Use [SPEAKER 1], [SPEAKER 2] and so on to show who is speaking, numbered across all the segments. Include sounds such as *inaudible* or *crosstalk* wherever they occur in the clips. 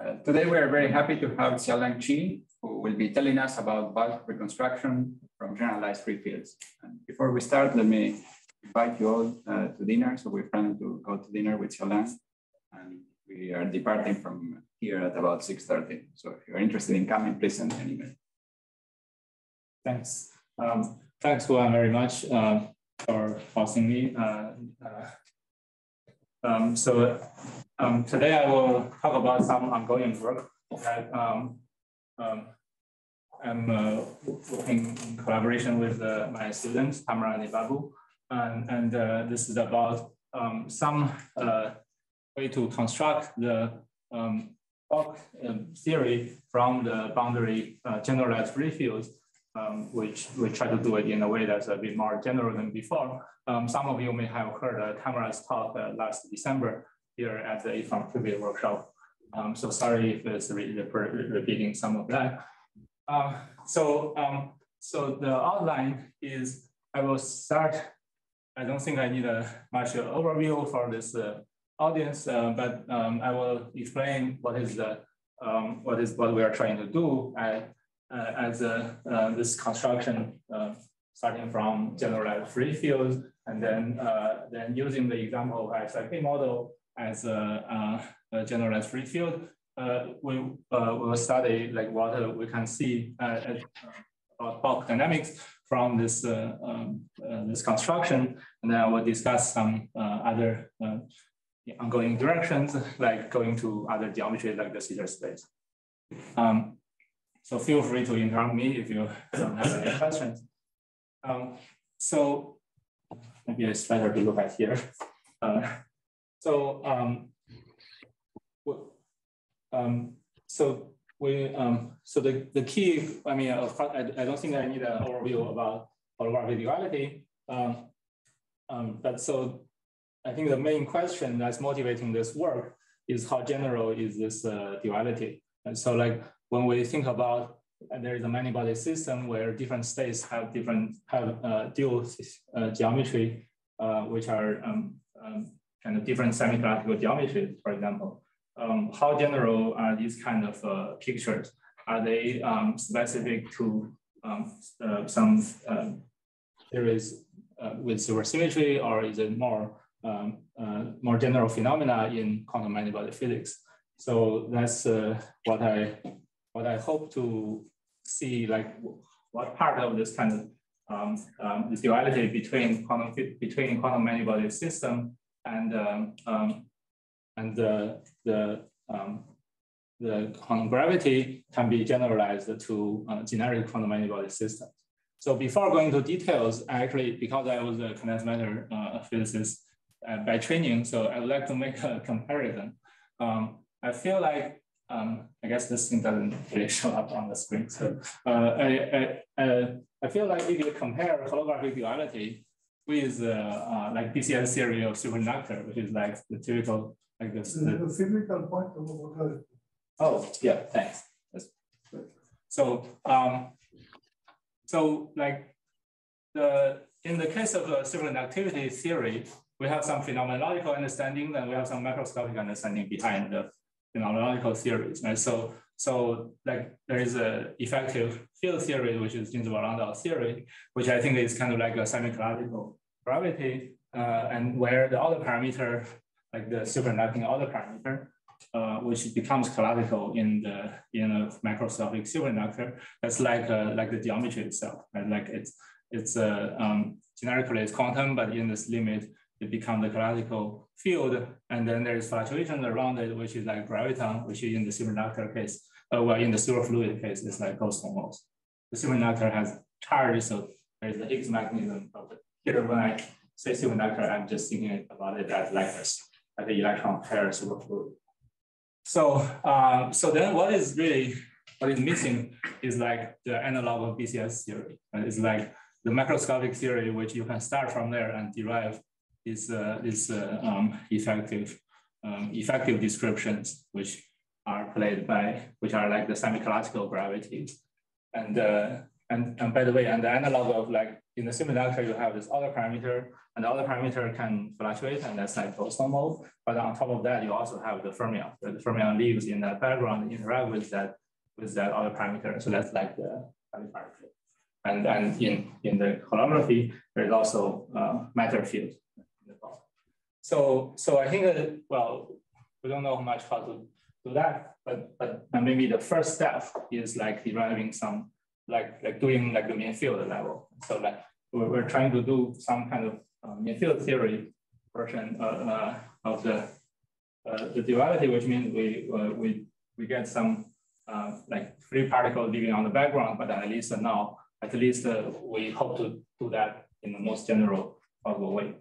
[SPEAKER 1] Uh, today we are very happy to have Xiao-Liang Qi, who will be telling us about bulk reconstruction from generalized free fields. And before we start, let me invite you all uh, to dinner. So we're planning to go to dinner with Xiao-Liang, and we are departing from here at about 6.30. So if you're interested in coming, please send an email.
[SPEAKER 2] Thanks. Um, thanks, Juan, very much uh, for hosting me. Uh, uh um, so um, today I will talk about some ongoing work that um, um, I'm uh, working in collaboration with uh, my students, Tamara and Ibabu. And, and uh, this is about um, some uh, way to construct the um, bulk um, theory from the boundary uh, generalized free fields, um, which we try to do it in a way that's a bit more general than before. Um, some of you may have heard uh, Tamara's talk last December here at the eFROM Private workshop. Um, so sorry if it's re re repeating some of that. Uh, so, um, so the outline is I will start. I don't think I need a much overview for this uh, audience, uh, but um, I will explain what is the um, what is what we are trying to do at, uh, as a, uh, this construction uh, starting from generalized free fields and then then using the example of SYK model as a, a generalized free field, uh, we uh, will study like what we can see about bulk dynamics from this um, this construction, and then we'll discuss some other ongoing directions, like going to other geometries like de Sitter space. Um, so feel free to interrupt me if you have any questions. Um, so maybe it's better to look at here. Uh, so um, um, so we um, so the, the key, I mean, of course, I, I don't think I need an overview about holographic duality. Um, um, but so I think the main question that's motivating this work is how general is this uh, duality? And so like when we think about and there is a many-body system where different states have different have uh, dual uh, geometry, uh, which are um, um, kind of different semi-classical geometries, for example. Um, how general are these kind of uh, pictures? Are they um, specific to um, uh, some theories uh, with supersymmetry, or is it more um, more general phenomena in quantum many-body physics? So that's what I what I hope to see like what part of this kind of um, um, duality between quantum between quantum many-body system and um, um, and the the um, the quantum gravity can be generalized to uh, generic quantum many-body systems. So before going to details, actually, because I was a condensed matter uh, physicist uh, by training, so I would like to make a comparison. Um, I feel like um, I guess this thing doesn't really *laughs* show up on the screen. So uh, I, I, I feel like if you compare holographic duality with uh, uh like BCS theory of superconductor, which is like the typical like this.
[SPEAKER 3] The, the physical point of holographic.
[SPEAKER 2] Oh yeah, thanks. So um, so like the in the case of uh, superconductivity theory, we have some phenomenological understanding and we have some macroscopic understanding behind the phenomenological theories, right? So, so like there is a effective field theory, which is Ginzburg-Landau theory, which I think is kind of like a semi-classical gravity, uh, and where the order parameter, like the superconducting order parameter, uh, which becomes classical in the in a macroscopic superconductor, that's like uh, like the geometry itself, right? Like it's it's uh, um, generically it's quantum, but in this limit it becomes the classical field, and then there is fluctuation around it, which is like graviton, which is in the superconductor case, uh, well, in the superfluid case, it's like ghost almost. The superconductor has charge, so there's the Higgs mechanism of it. When I say superconductor, I'm just thinking about it as like this, like the electron pair superfluid. So, uh, so then what is really, what is missing is like the analog of BCS theory. Right? It's like the macroscopic theory, which you can start from there and derive is uh, is uh, um, effective um, effective descriptions which are played by which are like the semi-classical gravities and uh, and, and by the way, and the analog of like in the semiconductor, you have this order parameter, and the order parameter can fluctuate, and that's like post normal. But on top of that, you also have the fermion. The fermion lives in that background, interact with that with that order parameter. So that's like the parameter. And, and in, in the holography, there's also uh, matter field. So, so I think, that, well, we don't know much how to do that, but, but maybe the first step is like deriving some, like, like doing like the mean field level. So like we're, we're trying to do some kind of uh, mean field theory version uh, uh, of the, uh, the duality, which means we, uh, we, we get some uh, like free particle living on the background, but at least now, at least we hope to do that in the most general possible way.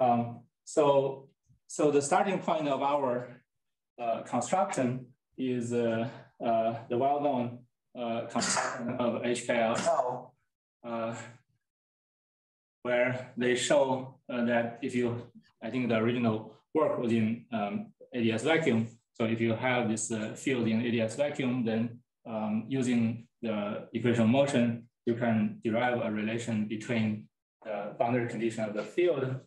[SPEAKER 2] Um, so, so the starting point of our construction is the well-known uh, of HKLL, uh, where they show uh, that if you, I think the original work was in um, ADS vacuum. So if you have this field in ADS vacuum, then um, using the equation of motion, you can derive a relation between the boundary condition of the field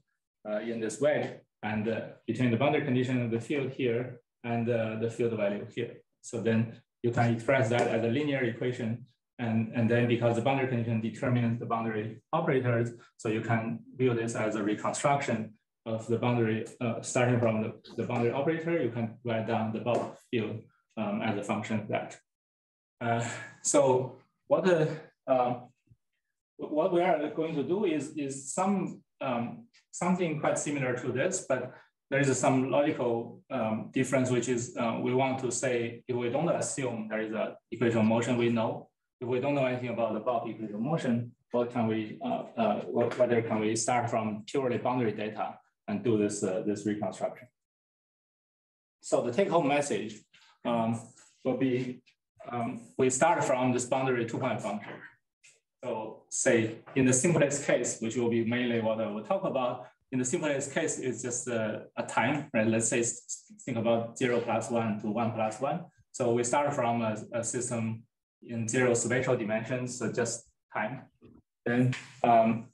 [SPEAKER 2] uh, in this way, and uh, between the boundary condition of the field here and uh, the field value here. So then you can express that as a linear equation. And, and then because the boundary condition determines the boundary operators, so you can view this as a reconstruction of the boundary, uh, starting from the, the boundary operator, you can write down the bulk field um, as a function of that. Uh, so what the, uh, what we are going to do is, is some um, something quite similar to this, but there is some logical um, difference, which is uh, we want to say if we don't assume there is a equation of motion we know, if we don't know anything about the bulk equation of motion, what can we, uh, uh, whether can we start from purely boundary data and do this, uh, this reconstruction. So the take home message um, will be, um, we start from this boundary two point function. So say in the simplest case, which will be mainly what I will talk about, in the simplest case, it's just a, a time, right? Let's say think about zero plus one to one plus one. So we start from a, a system in zero spatial dimensions, so just time. Then um,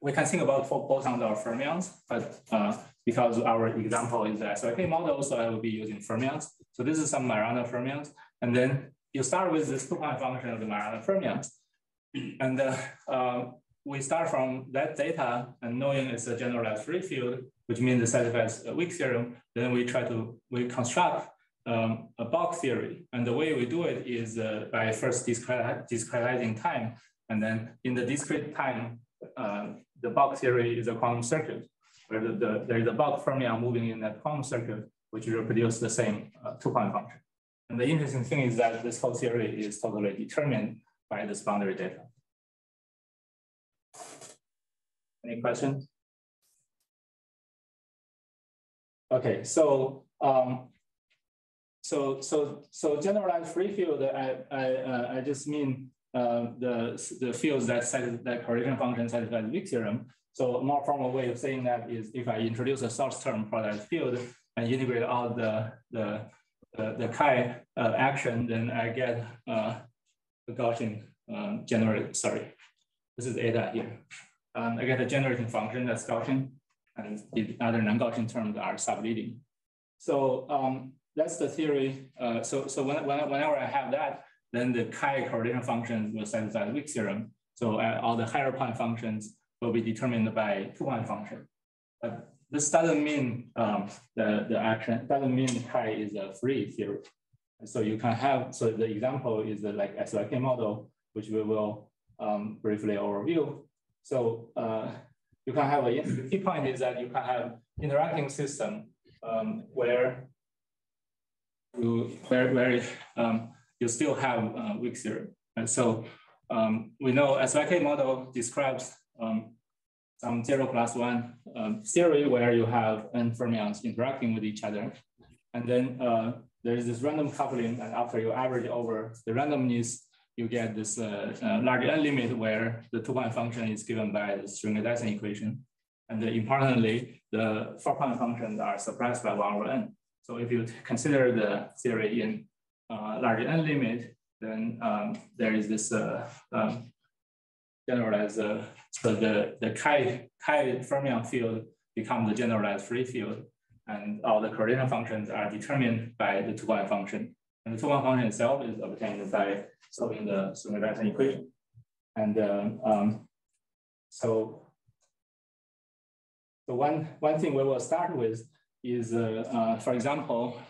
[SPEAKER 2] we can think about bosons or fermions, but uh, because our example is the SYK model, so I will be using fermions. So this is some Majorana fermions. And then you start with this two-point function of the Majorana fermions. And uh, uh, we start from that data and knowing it's a generalized free field, which means it satisfies a Wick theorem, then we try to, we construct um, a bulk theory. And the way we do it is uh, by first discretizing time. And then in the discrete time, uh, the bulk theory is a quantum circuit where the, the, there is a bulk fermion moving in that quantum circuit, which reproduces the same uh, two-point function. And the interesting thing is that this whole theory is totally determined by this boundary data. Any questions? Okay, so um, so so so generalized free field. I I uh, I just mean uh, the the fields that that correlation function satisfy the Wick theorem. So a more formal way of saying that is if I introduce a source term for that field and integrate all the the the, the chi uh, action, then I get uh, the Gaussian um, generate. Sorry, this is eta here um, I get a generating function that's Gaussian, and the other non-Gaussian terms are subleading. So um, that's the theory. Uh, so so when, when, whenever I have that, then the chi correlation function will satisfy the Wick theorem. So uh, all the higher point functions will be determined by two-point function. But this doesn't mean um, the, the action, doesn't mean chi is a free theory. So you can have, so the example is the like SYK model, which we will um, briefly overview. So uh, you can have a, the key point is that you can have interacting system um, where you, where, where um, you still have uh, Wick theory. And so um, we know SYK model describes um, some zero plus one um, theory where you have n fermions interacting with each other. And then uh, there is this random coupling and after you average over the randomness you get this uh, uh, large n limit where the two-point function is given by the Dyson equation. And importantly, the four-point functions are suppressed by one over n. So if you consider the theory in uh, large n limit, then um, there is this uh, um, generalized, uh, so the, the chi, chi fermion field becomes the generalized free field and all the coordinate functions are determined by the two-point function. And the two-point function itself is obtained by solving the Schwinger-Dyson equation. And um, um, so, so one, one thing we will start with is, uh, uh, for example,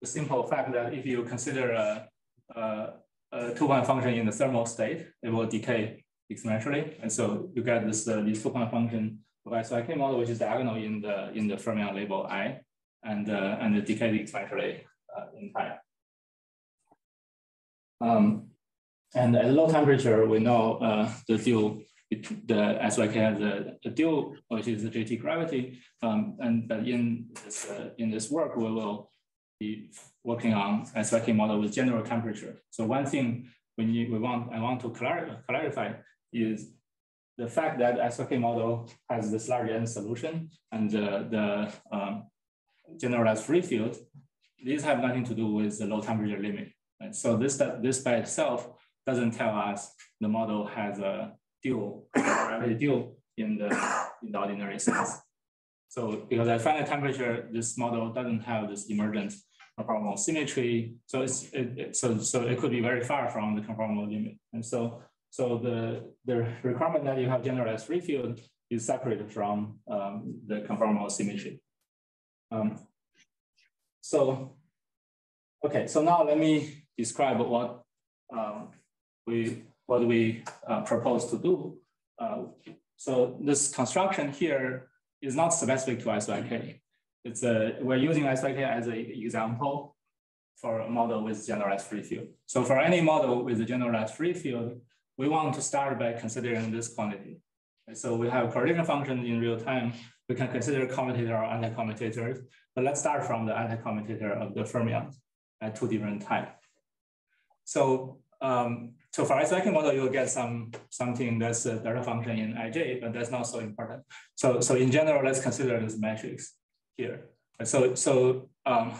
[SPEAKER 2] the simple fact that if you consider a, a, a two-point function in the thermal state, it will decay exponentially. And so you get this, uh, this two-point function of SYK model, which is diagonal in the in the fermion label I, and uh, and the decay exponentially uh, in time. Um, and at low temperature, we know uh, the dual the SYK has a, a dual, which is the JT gravity. Um, and but in this uh, in this work, we will be working on SYK model with general temperature. So one thing we need, we want I want to clar clarify is the fact that SYK model has this large n solution and uh, the um, generalized free field, these have nothing to do with the low temperature limit. Right? So this, this by itself doesn't tell us the model has a dual, gravity dual in the, in the ordinary sense. So because at finite temperature, this model doesn't have this emergent conformal symmetry. So it's it, it, so so it could be very far from the conformal limit. And so so the, the requirement that you have generalized free field is separated from um, the conformal symmetry. Um, so, okay, so now let me describe what um, we what we uh, propose to do. Uh, so this construction here is not specific to SYK. It's a, we're using SYK as an example for a model with generalized free field. So for any model with a generalized free field, we want to start by considering this quantity. So we have coordinate functions in real time. We can consider commutator or anti-commutators, but let's start from the anti-commutator of the fermions at two different times. So, um, so for SYK model, you'll get some something that's a delta function in IJ, but that's not so important. So, so in general, let's consider this matrix here. So, so um,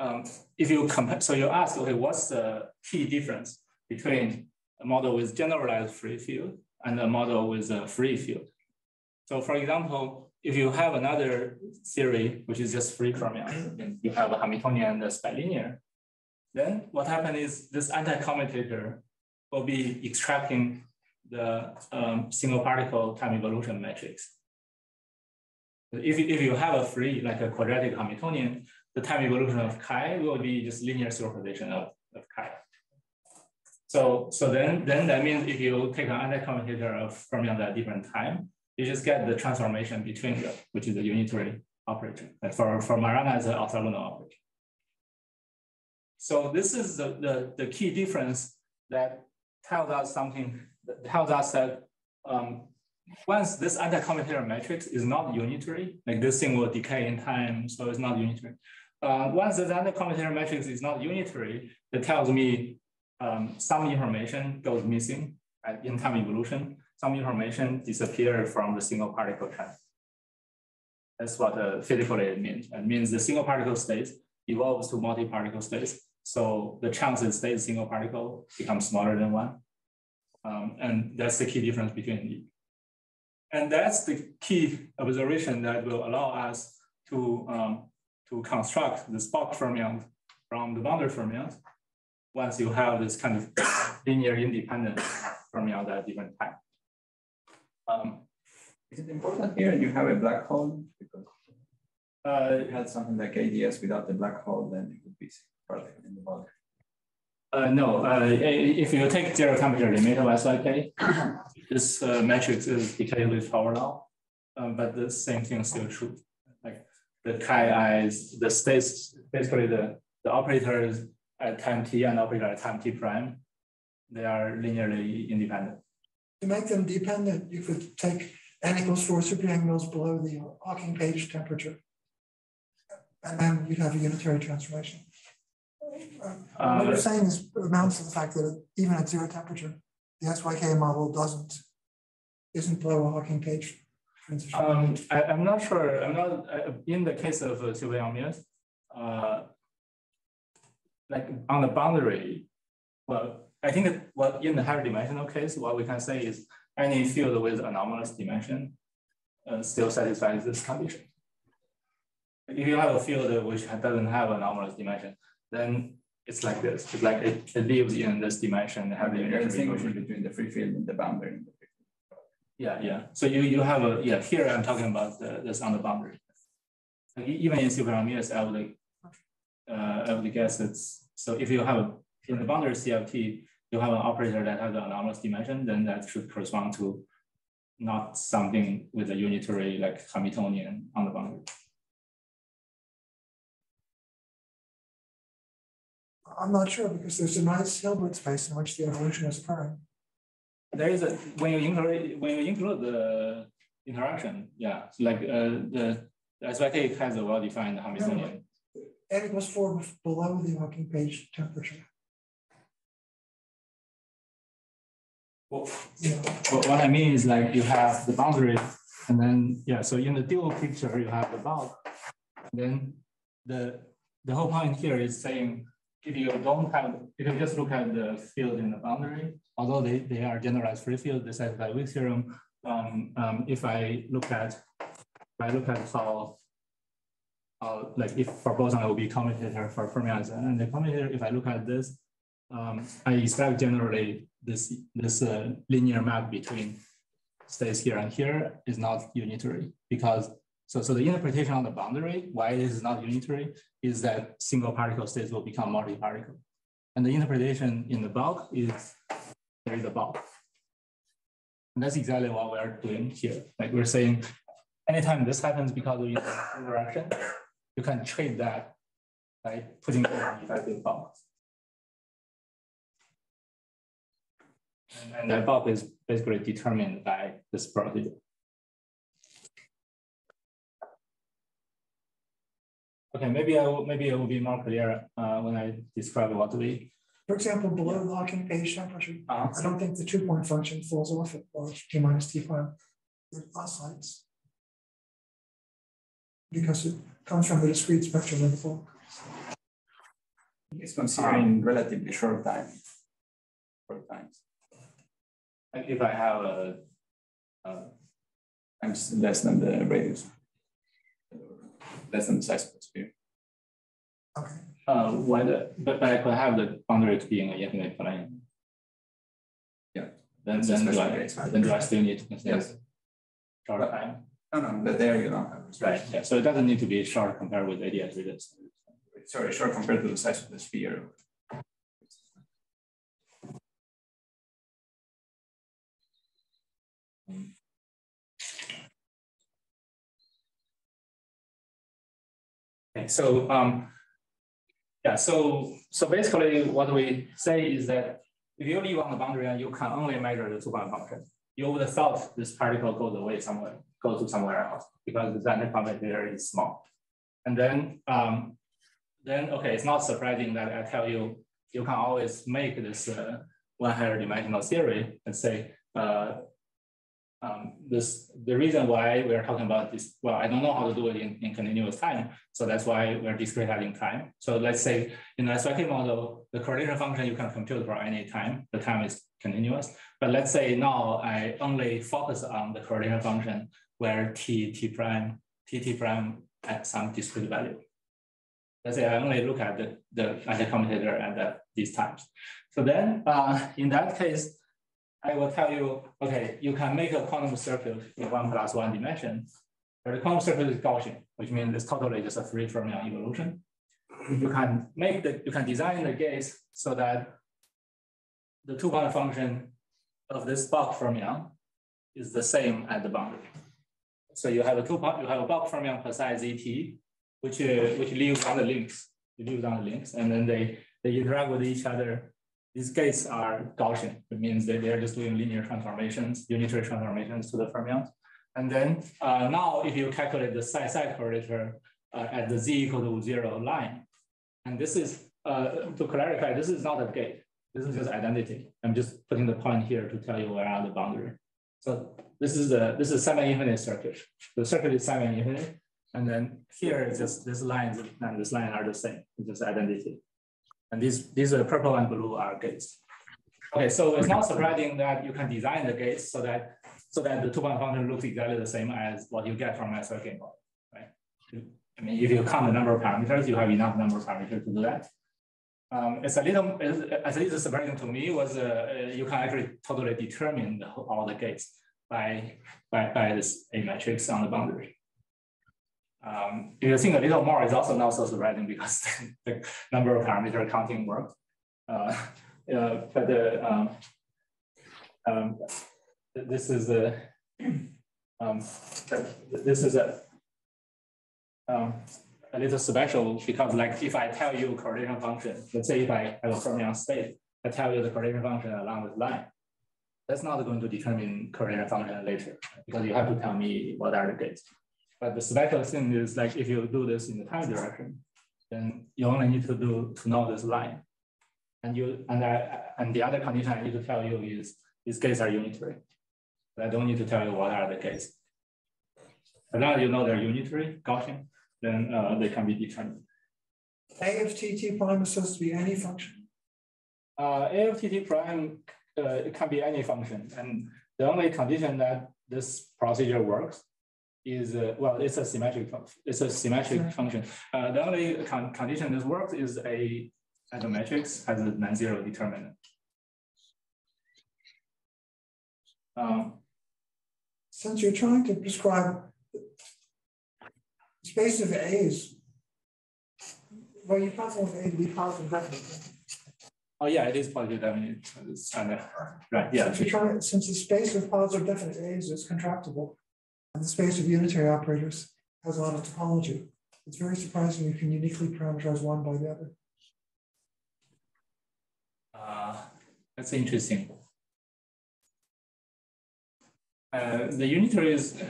[SPEAKER 2] um, if you compare, so you ask, okay, what's the key difference between a model with generalized free field and a model with a free field. So for example, if you have another theory, which is just free fermion, you have a Hamiltonian that's bilinear, then what happens is this anti-commutator will be extracting the um, single particle time evolution matrix. If, if you have a free, like a quadratic Hamiltonian, the time evolution of chi will be just linear superposition of, of chi. So, so then, then that means if you take an anti-commutator of fermions at different time, you just get the transformation between them, which is a unitary operator. And for, for Majorana, it's an orthogonal operator. So this is the, the, the key difference that tells us something, that tells us that um, once this anti-commutator matrix is not unitary, like this thing will decay in time, so it's not unitary. Uh, once this anti-commutator matrix is not unitary, it tells me um, some information goes missing at in time evolution. Some information disappeared from the single particle trend. That's what uh, physically it means. It means the single particle state evolves to multi-particle states. So the chance it stays single particle becomes smaller than one. Um, and that's the key difference between the. And that's the key observation that will allow us to, um, to construct the bulk fermions from the boundary fermions once you have this kind of *coughs* linear independence fermions at different time. Um,
[SPEAKER 1] is it important here you have a black hole? Because uh, if you had something like ADS without the black hole, then it would be in the.
[SPEAKER 2] Uh, no, uh, if you take zero temperature limit of SYK, this uh, matrix is decayed with power law, um, but the same thing is still true. Like the chi i's, the states, basically the, the operators at time t and operator at time t prime, they are linearly independent.
[SPEAKER 3] To make them dependent, you could take n equals four super Yang-Mills below the Hawking-Page temperature. And then you'd have a unitary transformation. Uh, what you're saying is amounts to the fact that even at zero temperature, the SYK model doesn't isn't below a Hawking-Page transition.
[SPEAKER 2] Um, I, am not sure. I'm not uh, in the case of uh, Sylvain uh, like on the boundary, well, I think that what in the higher dimensional case, what we can say is any field with anomalous dimension uh, still satisfies this condition. If you have a field which doesn't have anomalous dimension, then it's like this. It's like it, it lives in this dimension.
[SPEAKER 1] Have the distinguishing between the free field and the boundary.
[SPEAKER 2] Yeah, yeah. So you you have a yeah. Here I'm talking about the, this on the boundary. Like even in superharmonious, I would uh, I would guess it's so if you have a, in the boundary CFT, you have an operator that has an anomalous dimension, then that should correspond to not something with a unitary like Hamiltonian on the boundary.
[SPEAKER 3] I'm not sure because there's a nice Hilbert space in which the evolution is occurring.
[SPEAKER 2] There is a when you include when you include the interaction, yeah, like uh, the, the SYK has a well-defined Hamiltonian.
[SPEAKER 3] N equals four below the Hawking-Page temperature.
[SPEAKER 2] Well, yeah. what I mean is like you have the boundary and then, yeah, so in the dual picture, you have the bulk. Then the, the whole point here is saying, if you don't have, if you just look at the field in the boundary, although they, they are generalized free field, is by Wick's theorem. Um, um, if I look at, if I look at how, uh, like if for boson, it will be commutator for fermions, and the commutator, if I look at this, um, I expect generally this, this uh, linear map between states here and here is not unitary because, so, so the interpretation on the boundary, why this is not unitary, is that single particle states will become multi-particle. And the interpretation in the bulk is there is a bulk. And that's exactly what we're doing here. Like we're saying, anytime this happens because of interaction, you can trade that by putting in effective bulk. And, and that bulk is basically determined by this procedure. Okay, maybe I will, maybe it will be more clear uh, when I describe what we.
[SPEAKER 3] For example, below the Hawking-Page temperature, uh -huh. I don't think the two point function falls off at t minus t prime with oscillates because it comes from the discrete spectrum of the bulk.
[SPEAKER 1] It's considering um, relatively short time, short times.
[SPEAKER 2] Like if I have a, a
[SPEAKER 1] times less than the radius, less than the size of the sphere.
[SPEAKER 3] Okay.
[SPEAKER 2] Uh, whether, but, but I could have the boundary being an infinite plane.
[SPEAKER 1] Yeah.
[SPEAKER 2] Then, then, do I, then do I still need to consider yes. short time?
[SPEAKER 1] No, no, but there you don't have.
[SPEAKER 2] Right. Yeah. So it doesn't need to be short compared with ADS radius.
[SPEAKER 1] Sorry, short compared to the size of the sphere.
[SPEAKER 2] Okay, so um, yeah, so so basically what we say is that if you live on the boundary and you can only measure the two-point function, you would have thought this particle goes away somewhere, goes to somewhere else because the commutator is small. And then um, then okay, it's not surprising that I tell you you can always make this uh, one higher dimensional theory and say uh, um, this the reason why we're talking about this, well, I don't know how to do it in, in continuous time. So that's why we're discretizing time. So let's say in the SYK model, the correlation function you can compute for any time, the time is continuous. But let's say now I only focus on the correlation function where t, t prime, t, t prime at some discrete value. Let's say I only look at the, the anti-commutator at the, these times. So then uh, in that case, I will tell you, okay, you can make a quantum circuit in one plus one dimension, but the quantum circuit is Gaussian, which means it's totally just a free fermion evolution. You can make the, you can design the gates so that the two quantum function of this bulk fermion is the same at the boundary. So you have a two you have a bulk fermion per size ZT, which uh, which lives on the links, it lives on the links, and then they they interact with each other these gates are Gaussian. It means that they're just doing linear transformations, unitary transformations to the fermions. And then uh, now if you calculate the psi-psi correlator uh, at the z equal to zero line, and this is, uh, to clarify, this is not a gate. This is just identity. I'm just putting the point here to tell you where are the boundary. So this is a this is semi-infinite circuit. The circuit is semi-infinite. And then here is just this line and this line are the same. It's just identity. And these, these are purple and blue are gates. Okay, so it's not surprising that you can design the gates so that so that the two-point function looks exactly the same as what you get from a circuit model, right? I mean, if you count the number of parameters, you have enough number of parameters to do that. Um, it's a little, at least surprising to me was uh, you can actually totally determine the, all the gates by, by, by this A matrix on the boundary. Um, if you think a little more, it's also not so surprising because *laughs* the number of parameter counting works. Uh, *laughs* uh, but the, um, um, this is a, *clears throat* um, this is a, um, a little special because like if I tell you correlation function, let's say if I have a fermion state, I tell you the correlation function along this line, that's not going to determine correlation function later because you have to tell me what are the gates. But the special thing is like if you do this in the time direction, then you only need to do to know this line. And you and I and the other condition I need to tell you is these gates are unitary. But I don't need to tell you what are the gates. As long as you know they're unitary, Gaussian, then uh, they can be determined.
[SPEAKER 3] A of tt prime is supposed to be any function?
[SPEAKER 2] Uh, A of tt prime uh, it can be any function. And the only condition that this procedure works is, uh, well, it's a symmetric. It's a symmetric function. Uh, the only con condition this works is a, as a matrix has a non-zero determinant. Um,
[SPEAKER 3] Since you're trying to describe space of A's, well, you pass on A to be positive definite.
[SPEAKER 2] Oh yeah, it is positive definite. Uh, right, yeah.
[SPEAKER 3] Since, you're trying, since the space of positive definite A's is contractible, and the space of unitary operators has a lot of topology, it's very surprising you can uniquely parameterize one by the other.
[SPEAKER 2] Uh, that's interesting. Uh, the unitary is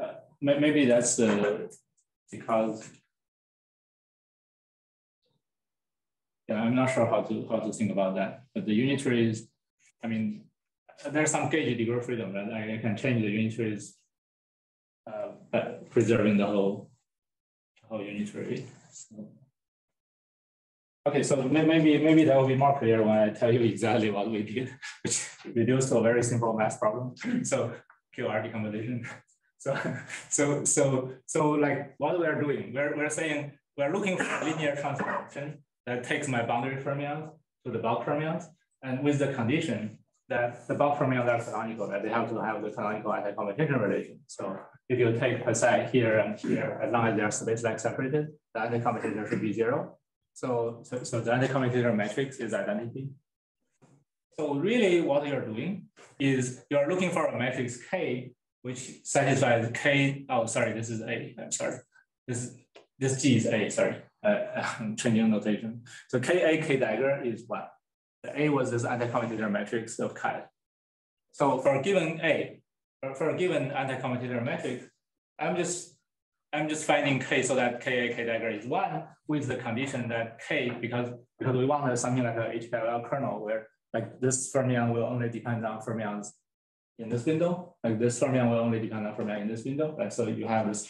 [SPEAKER 2] uh, maybe that's uh, because yeah, I'm not sure how to how to think about that. But the unitary is, I mean, there's some gauge degree of freedom, right? I can change the unitaries, uh, but preserving the whole whole unitary. So. Okay, so maybe maybe that will be more clear when I tell you exactly what we did, which reduced to a very simple math problem. *laughs* So QR decomposition. So so so so like what we are doing, we're we're saying we're looking for linear transformation that takes my boundary fermions to the bulk fermions, and with the condition that the bulk fermions are canonical, that they have to have the canonical anti-commutation relation. So if you take psi here and here, as long as they are space-like separated, the anti-commutation should be zero. So, so, so the anti-commutator matrix is identity. So really what you're doing is you're looking for a matrix K which satisfies K, oh, sorry, this is A, I'm sorry. This, this G is A, sorry, uh, *laughs* I'm changing notation. So Ka K dagger is one. A was this anti-commutator matrix of chi. So for a given A, for a given anti-commutator matrix, I'm just I'm just finding k so that ka k dagger is one with the condition that k because because we want something like a HKLL kernel where like this fermion will only depend on fermions in this window, like this fermion will only depend on fermion in this window, right? So you have this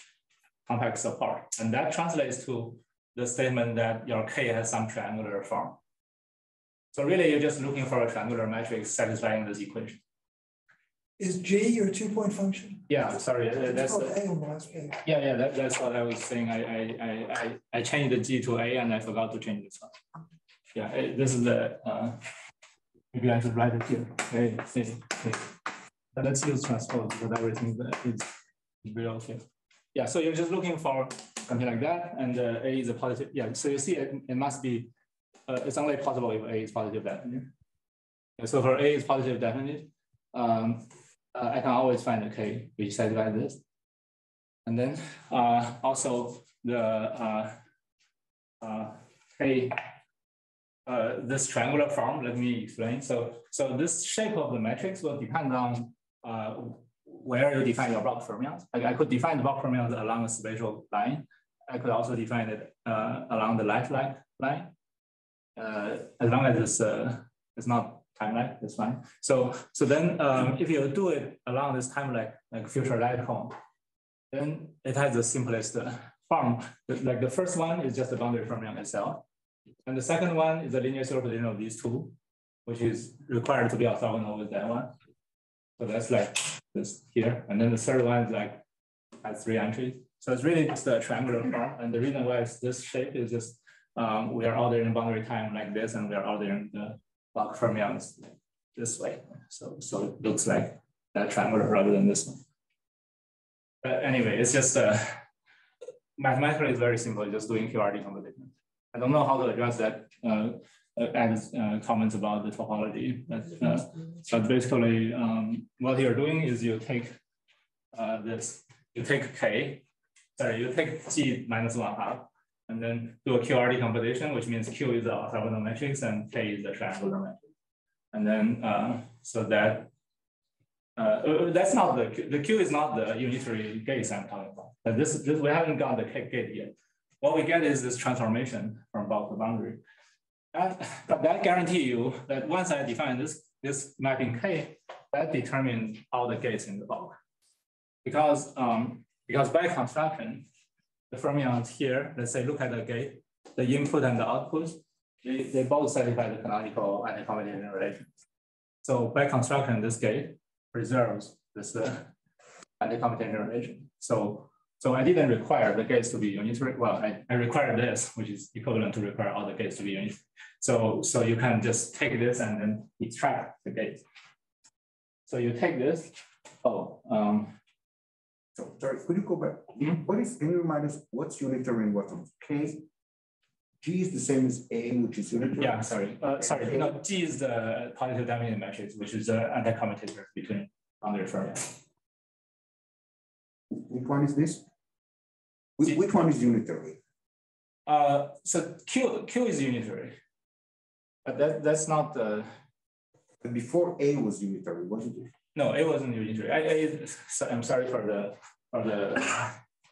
[SPEAKER 2] compact support, and that translates to the statement that your k has some triangular form. So really, you're just looking for a triangular matrix satisfying this equation.
[SPEAKER 3] Is G your two point function?
[SPEAKER 2] Yeah, sorry, uh, that's, yeah, yeah, that, that's what I was saying. I, I, I, I, changed the G to A and I forgot to change this one. Yeah, eh, this is the, uh, maybe I should write it here. A, A, A. But let's use transpose because everything is real here. Yeah, so you're just looking for something like that, and uh, A is a positive. Yeah, so you see it, it must be, uh, it's only possible if A is positive definite. Yeah, so for A is positive definite, um, uh, I can always find a k which satisfies this. And then uh, also the uh, uh, k, uh, this triangular form, let me explain. So, so this shape of the matrix will depend on uh, where you define your bulk fermions. Like I could define the bulk fermions along a spatial line. I could also define it uh, along the light line, line. Uh, as long as it's, uh, it's not timeline, that's fine. So, so then um, if you do it along this timeline, like future light cone, then it has the simplest uh, form. Like the first one is just the boundary fermion itself. And the second one is the linear superposition of these two, which is required to be orthogonal with that one. So that's like this here. And then the third one is like has three entries. So it's really just a triangular form. And the reason why it's this shape is just um, we are ordering boundary time like this, and we are ordering the bulk fermions this way. So, so it looks like that triangular rather than this one. But anyway, it's just uh, mathematically it's very simple, just doing QR decomposition. I don't know how to address that uh, add uh, comments about the topology, but, uh, but basically um, what you're doing is you take uh, this, you take K, sorry, you take G minus one half, and then do a QR decomposition, which means Q is the orthogonal matrix and K is the triangular matrix. And then, uh, so that, uh, uh, that's not the, the Q is not the unitary gates I'm talking about. But this, this we haven't got the K gate yet. What we get is this transformation from bulk to boundary. And, but that guarantee you that once I define this, this mapping K, that determines all the gates in the bulk. Because, um, because by construction, the fermions here, let's say, look at the gate, the input and the output, they, they both satisfy the canonical anti-commutative relation. So by construction, this gate preserves this uh, anti-commutative relation. So, so I didn't require the gates to be unitary. Well, I, I require this, which is equivalent to require all the gates to be unitary. So, so you can just take this and then extract the gate. So you take this. Oh, um,
[SPEAKER 4] so sorry, could you go back? Mm -hmm. What is, can you remind us what's unitary and what's K G is the same as A, which is unitary.
[SPEAKER 2] Yeah, sorry. Uh, sorry, no, G is the positive dimension matrix, which is the anti-commutator between boundary fermions.
[SPEAKER 4] Which one is this? Which, which one is unitary?
[SPEAKER 2] Uh, so Q Q is unitary, but that that's not the.
[SPEAKER 4] But before A was unitary, wasn't it?
[SPEAKER 2] No, it wasn't unitary. I, I I'm sorry for the for the.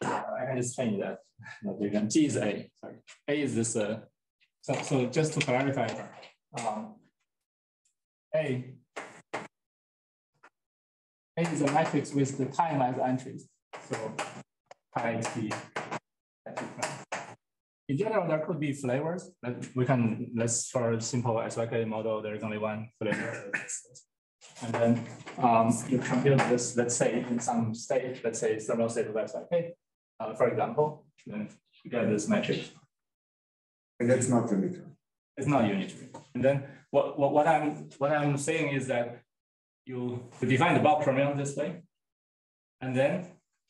[SPEAKER 2] I can just change that. G is A. Sorry, A is this. Uh, so so just to clarify, um, A A is a matrix with the time as entries. So pi t. In general, there could be flavors. We can let's for a simple SYK model. There's only one flavor. *laughs* And then um, you compute this, let's say in some state, let's say thermal state of SYK, uh, for example, then you get this matrix.
[SPEAKER 4] And that's not unitary.
[SPEAKER 2] It's not unitary. And then what, what, what I'm what I'm saying is that you, you define the bulk fermion this way. And then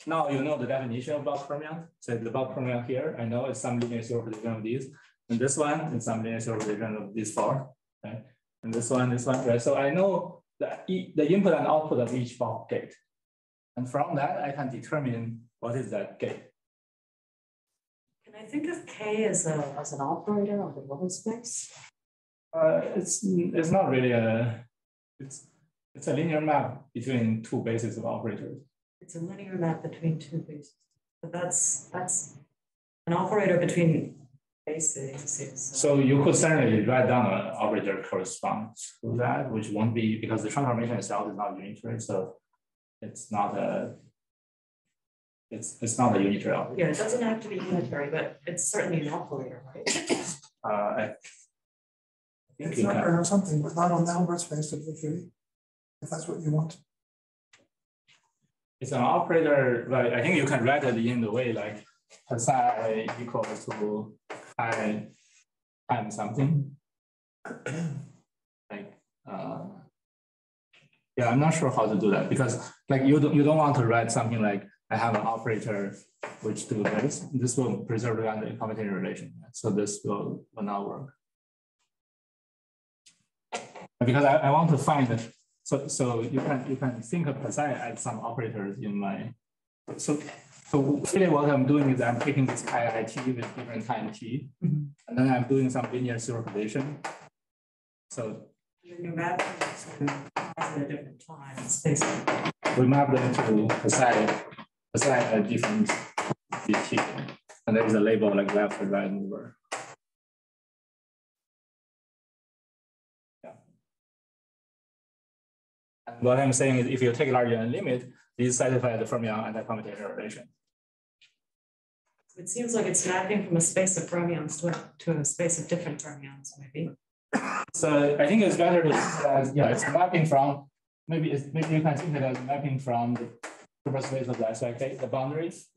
[SPEAKER 2] now you know the definition of bulk fermion. So the bulk fermion here, I know it's some linear superposition of these. And this one is some linear superposition of these four. Right? And this one, this one, right? So I know the, the input and output of each bulk gate. And from that, I can determine what is that gate?
[SPEAKER 5] Can I think of K as a as an operator of the Hilbert space?
[SPEAKER 2] Uh, it's it's not really a it's it's a linear map between two bases of operators.
[SPEAKER 5] It's a linear map between two bases, but that's that's an operator between bases.
[SPEAKER 2] So you could certainly write down an operator corresponds to that, which won't be because the transformation itself is not unitary, so it's not a it's, it's not a unitary operator.
[SPEAKER 5] Yeah, it doesn't have to be unitary, but it's certainly an operator, right?
[SPEAKER 2] Uh, I
[SPEAKER 3] think it's not or something, but not on the Hilbert space of the tree, if that's what you want.
[SPEAKER 2] It's an operator, right? I think you can write it in the way like psi equals to i times something. *clears throat* like, uh, yeah, I'm not sure how to do that because like you don't, you don't want to write something like I have an operator which do this. This will preserve the commutative relation. So this will, will not work. Because I, I want to find. So, so you can you can think of as I add some operators in my so so really what I'm doing is I'm taking this chi t with different time t, mm -hmm. and then I'm doing some linear superposition. So
[SPEAKER 5] you map at a different time space.
[SPEAKER 2] We map them to the side assign a different DT. And there is a label like left or right mover. Yeah. And what I'm saying is if you take larger than limit, these satisfy the fermion anti-commutator relation.
[SPEAKER 5] It seems like it's mapping from a space of fermions to a, to a space of different fermions, maybe.
[SPEAKER 2] So I think it's better to, uh, yeah, it's mapping from, maybe it's, maybe you can think of it as mapping from the Hilbert space of the SYK, the boundaries,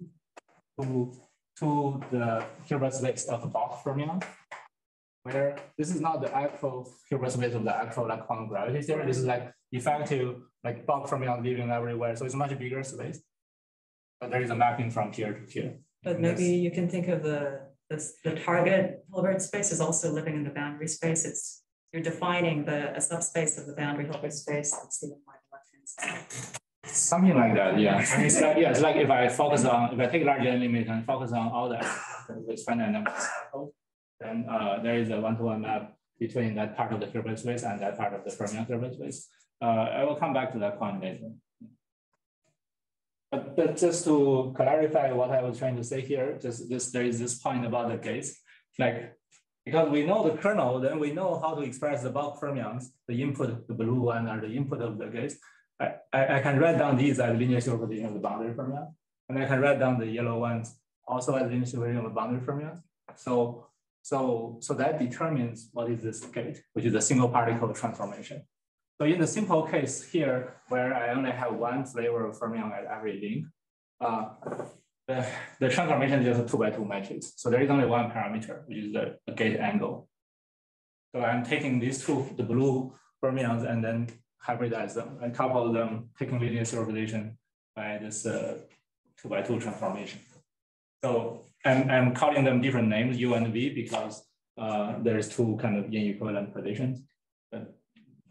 [SPEAKER 2] to, to the Hilbert space of the fermion, where this is not the actual Hilbert space of the actual like quantum gravity theory. This is like effective like bulk fermion living everywhere. So it's a much bigger space. But there is a mapping from here to here.
[SPEAKER 5] But maybe you can think of the, this, the target Hilbert space is also living in the boundary space. It's, you're defining the, a subspace of the boundary Hilbert space that's the left-hand side.
[SPEAKER 2] Something like that, yeah. And it's like, yeah, it's like if I focus on, if I take large n limit and focus on all the with finite number cycle, then uh, there is a one-to-one map between that part of the Hilbert space and that part of the fermion Hilbert space. Uh, I will come back to that point later. But, just to clarify what I was trying to say here, just this, there is this point about the gates, like because we know the kernel, then we know how to express the bulk fermions, the input, the blue one are the input of the gates. I, I, I can write down these as linear superposition of the boundary fermions, and I can write down the yellow ones also as linear superposition of the boundary fermions. So, so, so that determines what is this gate, which is a single particle transformation. So in the simple case here, where I only have one flavor of fermion at every link, uh, the, the transformation is just a two by two matrix. So there is only one parameter, which is the, the gate angle. So I'm taking these two, the blue fermions, and then hybridize them and couple them, taking linear superposition by this uh, two by two transformation. So I'm, I'm calling them different names, U and V, because uh, there's two kind of inequivalent predictions.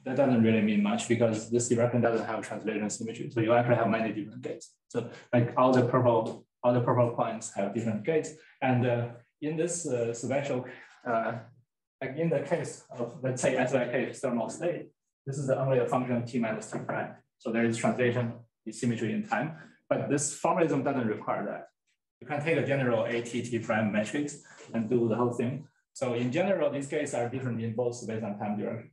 [SPEAKER 2] That doesn't really mean much because this direction doesn't have translation symmetry. So you actually have many different gates. So like all the purple, all the purple points have different gates. And uh, in this uh, special, uh, like in the case of let's say SYK thermal state, this is only a function of t minus t prime. So there is translation symmetry in time, but this formalism doesn't require that. You can take a general ATT prime matrix and do the whole thing. So in general, these gates are different in both space and time direction.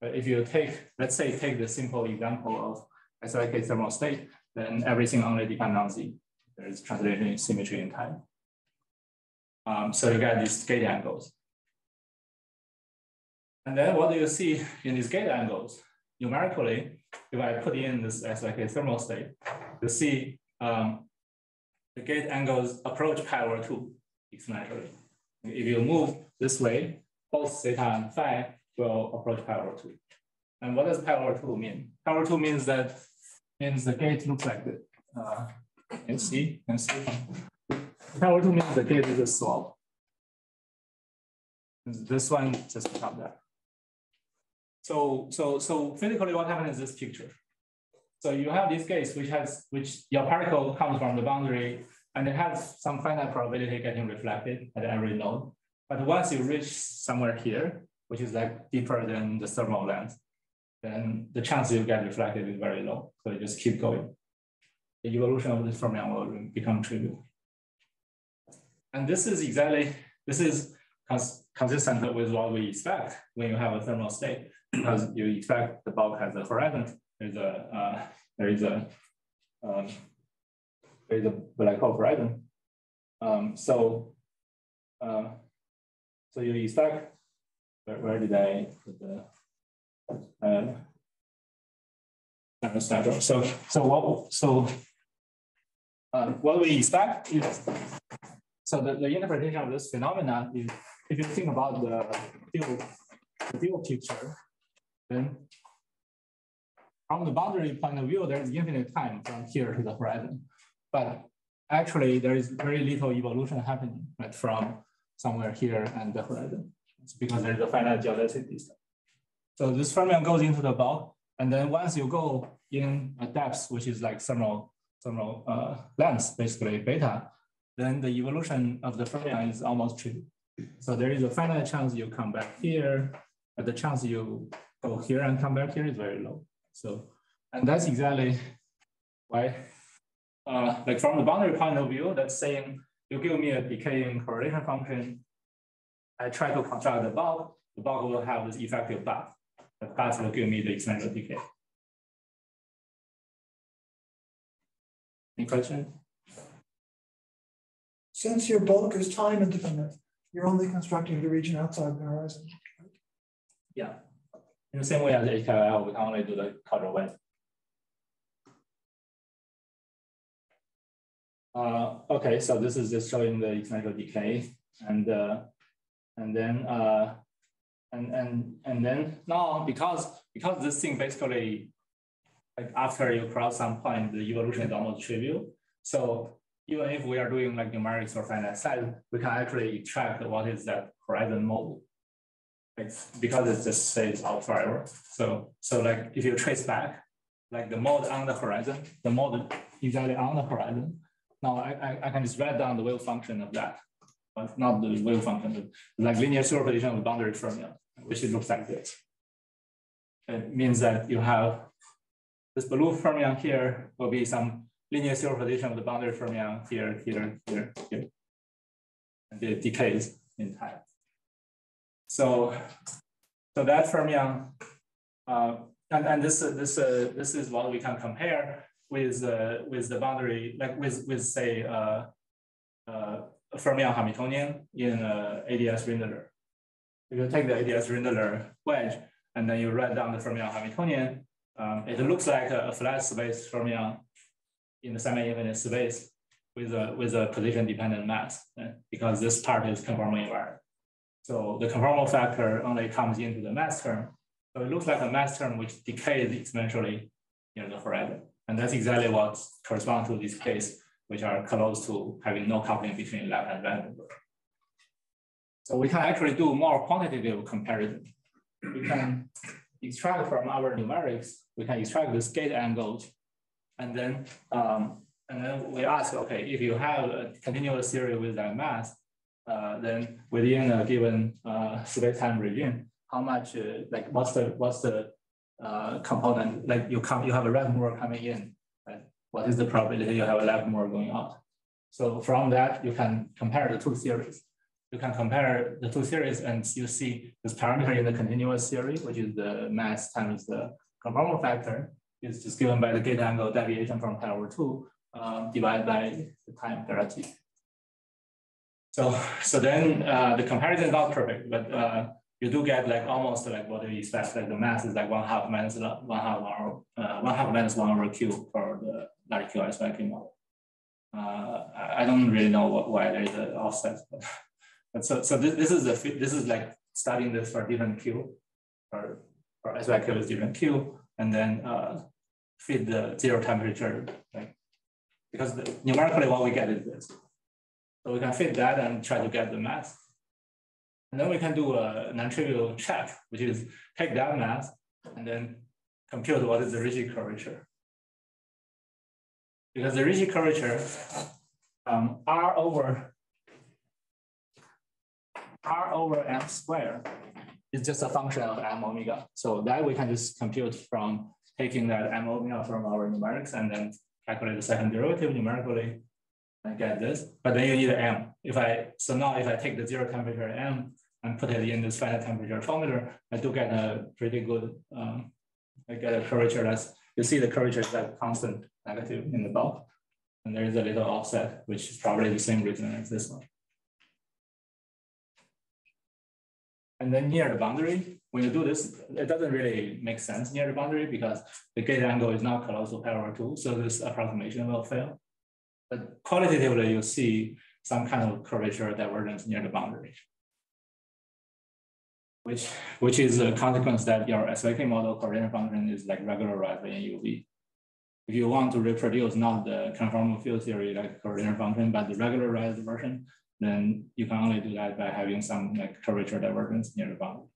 [SPEAKER 2] But if you take, let's say, take the simple example of SYK thermal state, then everything only depends on Z. There is translation symmetry in time. Um, so you get these gate angles. And then what do you see in these gate angles? Numerically, if I put in this SYK thermal state, you see um, the gate angles approach pi over two exponentially. If you move this way, both theta and phi will approach power two. And what does power two mean? Power two means that means the gate looks like this. Uh, you see, you see. Power two means the gate is a slope. This one just become that. So, so, so physically what happens is this picture. So you have this case which has, which your particle comes from the boundary and it has some finite probability getting reflected at every node. But once you reach somewhere here, which is like deeper than the thermal length, then the chance you get reflected is very low. So you just keep going. The evolution of this fermion will become trivial. And this is exactly, this is cons consistent with what we expect when you have a thermal state, because you expect the bulk has a horizon. There's a, uh, there is a, um, there is a black hole horizon. Um, so, uh, so you expect where, where did I put the uh? So, so what, so uh, what we expect is, so the, the interpretation of this phenomena is, if you think about the field, the field picture, then from the boundary point of view, there's infinite time from here to the horizon. But actually, there is very little evolution happening right, from somewhere here and the horizon. Because there's a finite geodesic distance. So this fermion goes into the bulk, and then once you go in a depth, which is like thermal, thermal uh, length, basically beta, then the evolution of the fermion is almost trivial. So there is a finite chance you come back here, but the chance you go here and come back here is very low. So, and that's exactly why, uh, like from the boundary point of view, that's saying you give me a decaying correlation function I try to construct the bulk, the bulk will have this effective path. The path will give me the exponential decay. Any question?
[SPEAKER 3] since your bulk is time independent, you're only constructing the region outside the horizon.
[SPEAKER 2] Yeah. In the same way as HKLL, we can only do the causal way. Uh, okay, so this is just showing the exponential decay, and uh, and then uh, and and and then now because because this thing basically like after you cross some point, the evolution is almost trivial. So even if we are doing like numerics or finite size, we can actually extract what is that horizon mode. It's because it just stays out forever. So so like if you trace back, like the mode on the horizon, the mode exactly on the horizon. Now I, I, I can just write down the wave function of that, not the wave function, but like linear superposition of boundary fermion, which it looks like this. It means that you have this blue fermion here will be some linear superposition of the boundary fermion here, here, here, here. And it decays in time. So, so that fermion, uh, and, and this, this, uh, this is what we can compare with, uh, with the boundary, like with, with say, uh, uh, fermion Hamiltonian in uh, ADS Rindler. If you take the ADS Rindler wedge, and then you write down the fermion Hamiltonian, um, it looks like a, flat space fermion in the semi-infinite space with a with a position dependent mass right? because this part is conformal invariant. So the conformal factor only comes into the mass term. So it looks like a mass term which decays exponentially near the horizon. And that's exactly what corresponds to this case, which are close to having no coupling between left and right. So we can actually do more quantitative comparison. We can extract from our numerics, we can extract the gate angles and then, um, and then we ask, okay, if you have a continuous series with that mass, uh, then within a given uh, space-time regime, how much, uh, like, what's the what's the uh, component? Like, you come, you have a left mover coming in? What is the probability you have a mover going out? So from that, you can compare the two series. You can compare the two series, and you see this parameter in the continuous theory, which is the mass times the conformal factor, is just given by the gate angle deviation from pi over two uh, divided by the time derivative. So, so then uh, the comparison is not perfect, but uh, you do get like almost like what you expect. Like the mass is like one half minus one half over uh, one half minus one over q for the large Q SYK model. Uh, I don't really know what, why there is an offset, *laughs* but, but so so this, this is the this is like studying this for different Q, or for SYK is different Q, and then uh, feed the zero temperature, like, because the, numerically what we get is this. So we can fit that and try to get the mass. And then we can do a non-trivial check, which is take that mass and then compute what is the Ricci curvature. Because the Ricci curvature, um, R over R over M square is just a function of m omega. So that we can just compute from taking that m omega from our numerics and then calculate the second derivative numerically and get this. But then you need m. If I so now if I take the zero temperature m and put it in this finite temperature formula, I do get a pretty good. Um, I get a curvature that's you see the curvature is that constant negative in the bulk, and there is a little offset, which is probably the same reason as this one. And then near the boundary, when you do this, it doesn't really make sense near the boundary because the gate angle is not close to over two. So this approximation will fail. But qualitatively, you see some kind of curvature divergence near the boundary, which, which is a consequence that your SYK model coordinate function is like regularized in UV. If you want to reproduce not the conformal field theory like coordinate function, but the regularized version, then you can only do that by having some like curvature divergence near the boundary.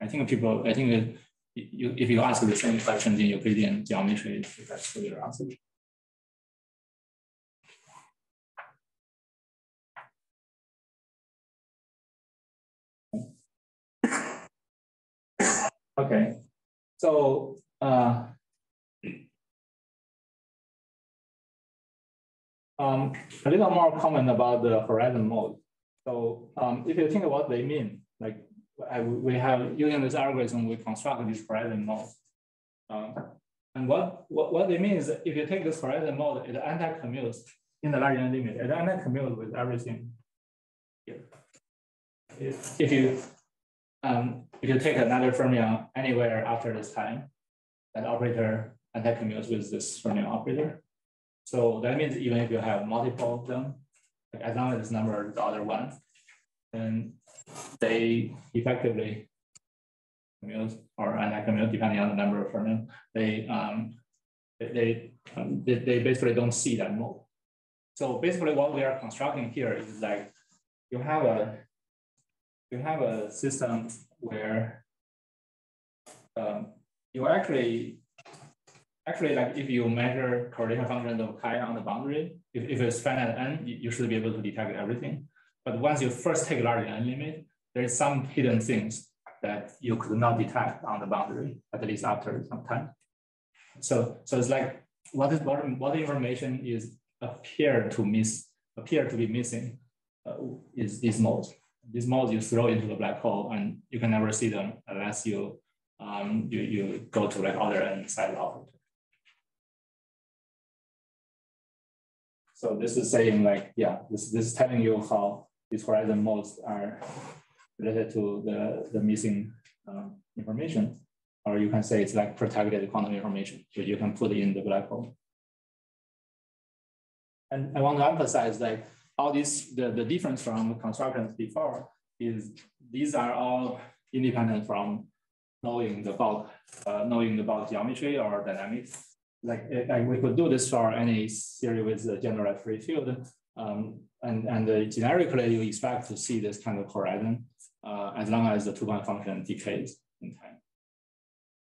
[SPEAKER 2] I think people, I think that you, if you ask the same questions in Euclidean geometry, that's the answer. Okay, so uh, Um, a little more comment about the horizon mode. So um, if you think of what they mean, like I, we have using this algorithm, we construct this horizon mode. Um, and what, what, what they mean is if you take this horizon mode, it anti-commutes in the large limit, and then I commute with everything. If, if you um, if you take another fermion anywhere after this time, that operator anti-commutes with this fermion operator. So that means even if you have multiple of them, like as long as this number is the other one, then they effectively commute or anti-commute depending on the number of fermion. They um, they um, they they basically don't see that mode. So basically, what we are constructing here is like you have a you have a system where um, you actually actually like if you measure correlation functions of chi on the boundary, if, if it's finite n, you should be able to detect everything. But once you first take large n limit, there's some hidden things that you could not detect on the boundary, at least after some time. So, so it's like what is what, what information is appear to miss appear to be missing uh, is these modes. These modes you throw into the black hole and you can never see them unless you um, you, you go to like other end side operator. So this is saying like, yeah, this, this is telling you how these horizon modes are related to the, the missing um, information. Or you can say it's like protected quantum information, which you can put in the black hole. And I want to emphasize like all this, the, the difference from constructions before is these are all independent from knowing the bulk, uh, knowing the bulk geometry or dynamics. Like, like we could do this for any theory with a generalized free field. Um, and and uh, generically, you expect to see this kind of horizon uh, as long as the two-point function decays in time.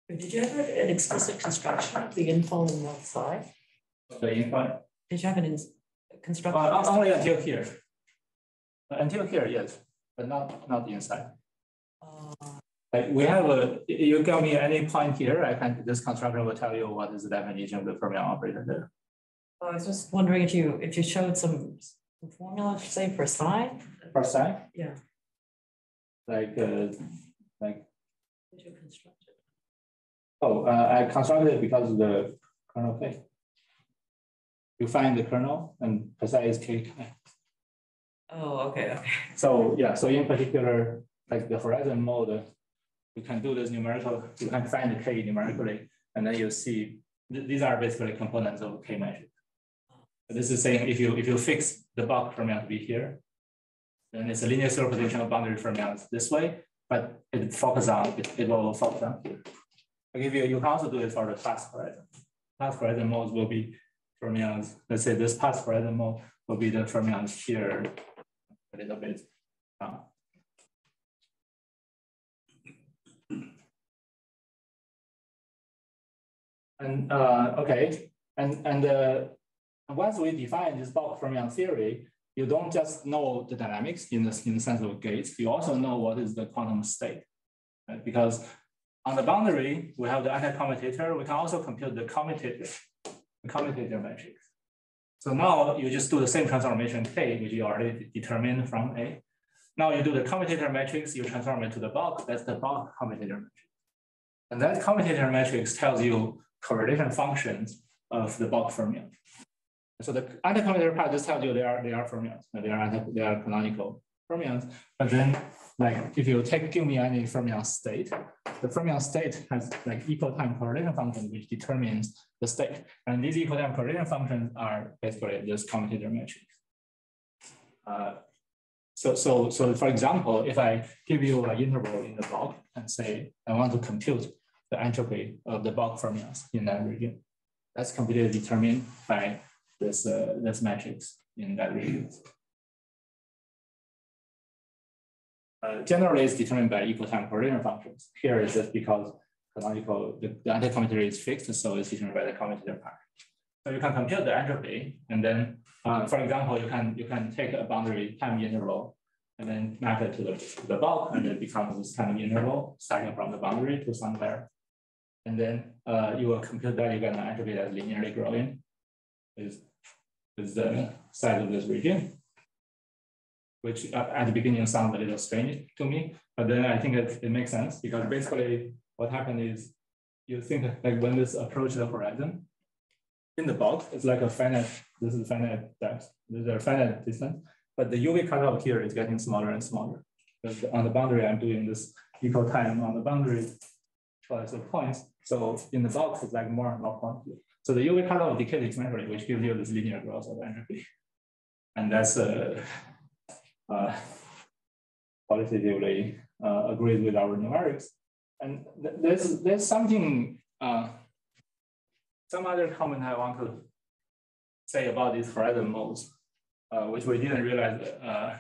[SPEAKER 5] Did you have an explicit construction of the infall and outside?
[SPEAKER 2] The infall?
[SPEAKER 5] Did you have an construction?
[SPEAKER 2] Uh, only until here. Until here, yes, but not not inside. Uh, like we have a, you give me any point here, I can, this construction will tell you what is the definition of the fermion operator there.
[SPEAKER 5] I was just wondering if you, if you showed some, some formula, say for psi?
[SPEAKER 2] For psi?
[SPEAKER 5] Yeah.
[SPEAKER 2] Like, uh, like.
[SPEAKER 5] Did you construct it?
[SPEAKER 2] Oh, uh, I constructed it because of the kernel K. You find the kernel and is K.
[SPEAKER 5] Oh, okay, okay.
[SPEAKER 2] So yeah, so in particular, like the horizon mode you can do this numerical, you can find the K numerically, and then you see th these are basically components of K metric. This is saying if you if you fix the bulk fermion to be here, then it's a linear superposition of boundary fermions this way, but it focuses on it, it will focus on here. I give you you can also do it for the task horizon. Task horizon modes will be fermions. Let's say this task horizon mode will be the fermions here a little bit. Uh, And uh, okay, and and uh, once we define this bulk fermion theory, you don't just know the dynamics in the, in the sense of gates, you also know what is the quantum state. Right? Because on the boundary, we have the anti-commutator, we can also compute the commutator, commutator matrix. So now you just do the same transformation K, which you already determined from A. Now you do the commutator matrix, you transform it to the bulk, that's the bulk commutator matrix. And that commutator matrix tells you correlation functions of the bulk fermion. So the anti-commutator part just tells you they are they are fermions, they are anti, they are canonical fermions. But then, like if you take give fermion state, the fermion state has like equal time correlation function which determines the state, and these equal time correlation functions are basically just commutator matrix. Uh, so, so, so for example, if I give you an interval in the bulk and say I want to compute the entropy of the bulk fermions in that region. That's completely determined by this, uh, this matrix in that region. Uh, generally, it's determined by equal time correlation functions. Here is just because canonical, the, the anti-commutator is fixed, so it's determined by the commutator part. So you can compute the entropy, and then, uh, for example, you can you can take a boundary time interval and then map it to the, to the bulk, and it becomes this time interval starting from the boundary to somewhere. And then uh, you will compute that, you get an entropy that's linearly growing is, is the size of this region, which uh, at the beginning sounds a little strange to me, but then I think it, it makes sense because basically what happened is you think *laughs* like when this approaches the horizon, in the box, it's like a finite this is a finite depth, this is finite distance, but the UV cutoff here is getting smaller and smaller. Because on the boundary, I'm doing this equal time on the boundary twice the points. So in the box, it's like more and more quantity. So the UV cutoff decays memory, which gives you this linear growth of entropy. And that's uh, uh, *laughs* qualitatively uh, agrees with our numerics. And th there's, there's something, uh, some other comment I want to say about these horizon modes, which we didn't realize uh,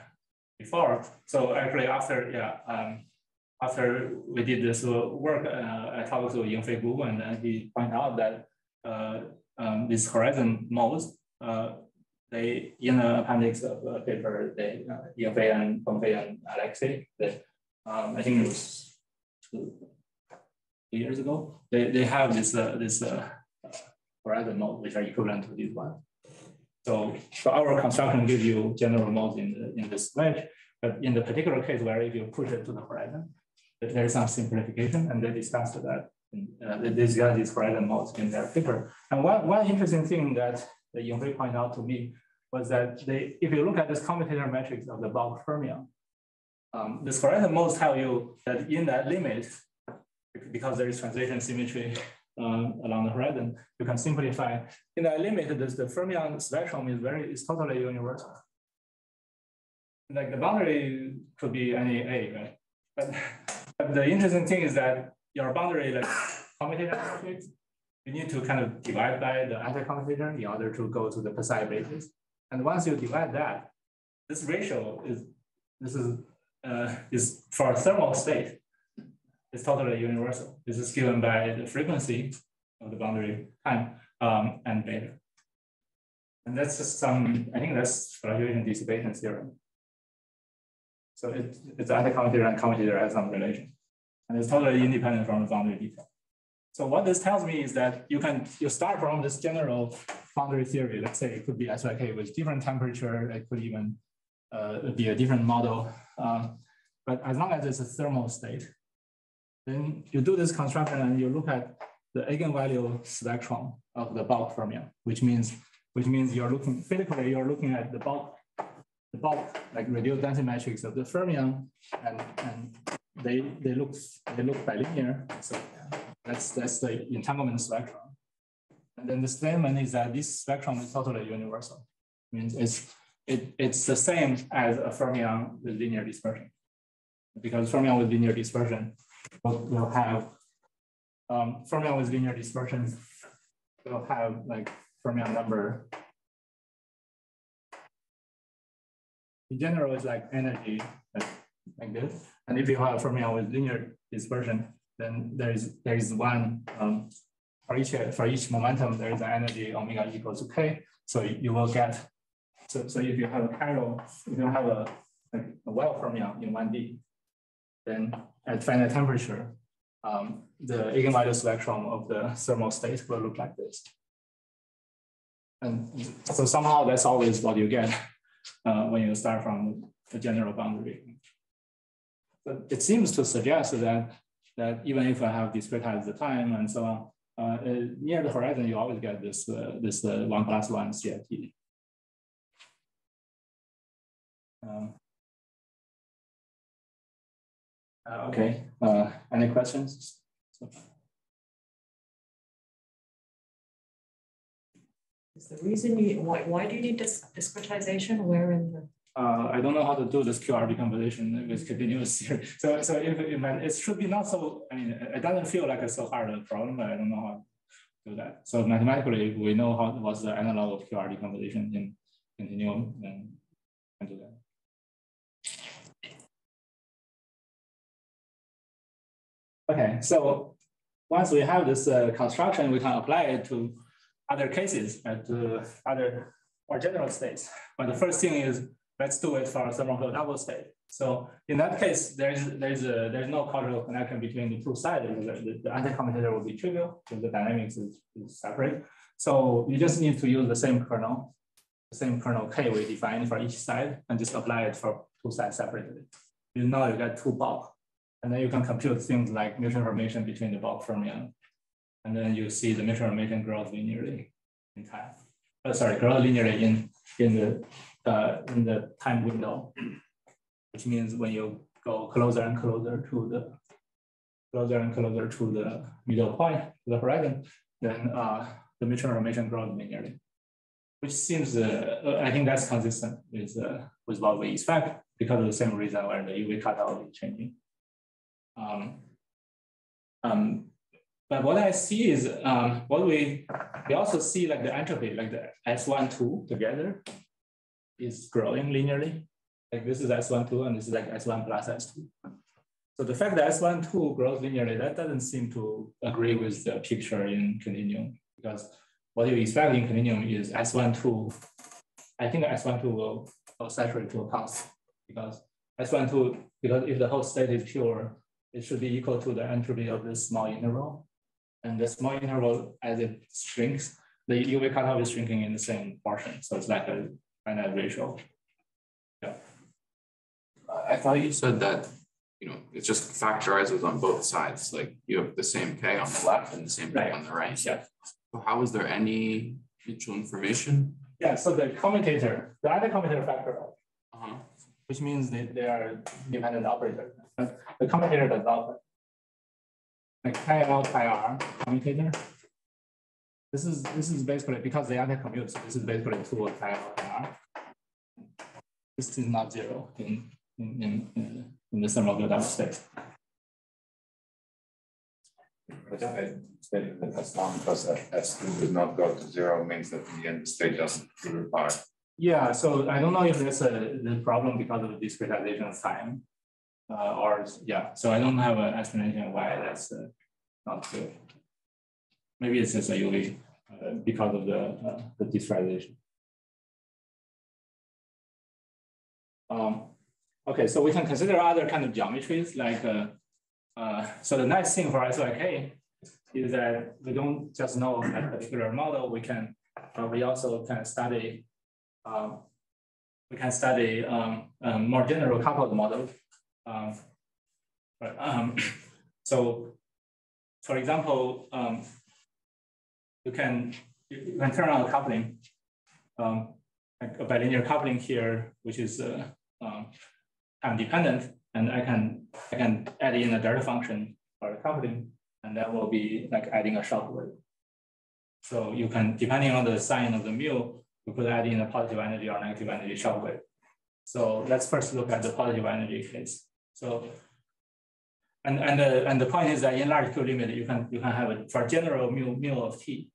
[SPEAKER 2] before. So actually after, yeah, um, after we did this work, uh, I talked to Yingfei Gu and then he pointed out that uh, um, these horizon modes, they in the appendix of the paper, they uh, Yingfei and Pengfei and Alexei, they, um, I think it was two years ago, they, they have this uh, this uh, horizon mode which are equivalent to this one. So, so our construction gives you general modes in the, in this wedge, but in the particular case where if you push it to the horizon, there is some simplification, and they discussed that. And, uh, they discussed these horizon modes in their paper. And one, one interesting thing that the Yingfei pointed out to me was that they, if you look at this commutator matrix of the bulk fermion, um, this horizon modes tell you that in that limit, because there is translation symmetry um, along the horizon, you can simplify. In that limit, this, the fermion spectrum is very is totally universal. Like the boundary could be any A, right? But, but the interesting thing is that your boundary, like commutator matrix, you need to kind of divide by the anti-commutator in order to go to the precise basis. And once you divide that, this ratio is this is uh, is for a thermal state is totally universal. This is given by the frequency of the boundary time um, and beta. And that's just some, I think that's fluctuation dissipation theorem. So it, it's anti-commutator and commutator has some relation. And it's totally independent from the boundary detail. So what this tells me is that you can you start from this general boundary theory. Let's say it could be SYK with different temperature. It could even uh, be a different model. Uh, but as long as it's a thermal state, then you do this construction and you look at the eigenvalue spectrum of the bulk fermion, which means which means you're looking physically you're looking at the bulk the bulk like reduced density matrix of the fermion, and and they they look they look bilinear. So that's that's the entanglement spectrum. And then the statement is that this spectrum is totally universal. It means it's it, it's the same as a fermion with linear dispersion. Because fermion with linear dispersion will, will have um, fermion with linear dispersion will have like fermion number. In general, it's like energy like, like this. And if you have fermion with linear dispersion, then there is there is one um, for each for each momentum there is an energy omega equals to k. So you will get so so if you have a chiral if you have a like a Weyl fermion in one D, then at finite temperature, um, the eigenvalue spectrum of the thermal state will look like this. And so somehow that's always what you get uh, when you start from the general boundary. But it seems to suggest that, that even if I have discretized the time and so on, uh, near the horizon, you always get this, uh, this uh, one plus one CFT. Um, uh, okay, uh, any questions?
[SPEAKER 5] Is the reason you, why, why do you need discretization? Where in the?
[SPEAKER 2] Uh, I don't know how to do this QR decomposition with continuous series. *laughs* So, so if, if it should be not so, I mean, it doesn't feel like it's so hard a problem, but I don't know how to do that. So mathematically, we know how what's the analog of QR decomposition in continuum, and can do that. Okay, so once we have this uh, construction, we can apply it to other cases and to other more general states. But the first thing is let's do it for thermofield double state. So in that case, there's there's a, there's no causal connection between the two sides. The, the, the anti-commutator will be trivial because the dynamics is, is separate. So you just need to use the same kernel, the same kernel K we defined for each side and just apply it for two sides separately. You know you get two bulk and then you can compute things like mutual information between the bulk fermion. And then you see the mutual information grows linearly in time. uh, sorry, grows linearly in in the in the time window, which means when you go closer and closer to the closer and closer to the middle point, the horizon, then uh, the mutual information grows linearly, which seems, uh, I think that's consistent with, uh, with what we expect because of the same reason where the UV cutoff is changing. Um, um, but what I see is um, what we, we also see like the entropy, like the S1, 2 together is growing linearly. Like this is S1, 2 and this is like S1 plus S2. So the fact that S12 grows linearly, that doesn't seem to agree with the picture in continuum because what you expect in continuum is S12, I think S12 will, will saturate to a constant because S12, because if the whole state is pure, it should be equal to the entropy of this small interval. And the small interval, as it shrinks, the UV cutoff is shrinking in the same portion. So it's like a finite ratio. Yeah.
[SPEAKER 6] I thought you said that you know, it just factorizes on both sides. Like you have the same K on the left and the same K
[SPEAKER 2] Right.
[SPEAKER 6] on the right.
[SPEAKER 2] Yeah.
[SPEAKER 6] So how is there any mutual information?
[SPEAKER 2] Yeah, so the commutator, the other commutator factor,
[SPEAKER 6] Uh-huh.
[SPEAKER 2] which means they, they are dependent operators. But the commutator does not. Like chi L chi R commutator. This is this is basically because they anti-commute, so this is basically two of chi L chi R. This is not zero in in in, in, the thermal build-up space.
[SPEAKER 7] But I stated that as long as S two does not go to zero means that in the end the state doesn't truly.
[SPEAKER 2] Yeah, so I don't know if that's a the problem because of the discretization of time. Uh, or yeah, so I don't have an explanation why that's uh, not good. Maybe it's just a UV uh, because of the uh, the discretization. Um, okay, so we can consider other kind of geometries like uh, uh, so the nice thing for SYK is that we don't just know a particular model, we can we also can study um, we can study um, um, more general coupled models. Um, but, um, *coughs* so, for example, um, you can you can turn on a coupling, um, like a bilinear coupling here, which is uh, um, time dependent, and I can I can add in a delta function for the coupling, and that will be like adding a shock wave. So you can, depending on the sign of the mu, you could add in a positive energy or negative energy shock wave. So let's first look at the positive energy case. So, and and the and the point is that in large Q limit, you can you can have a for general mu mu of t,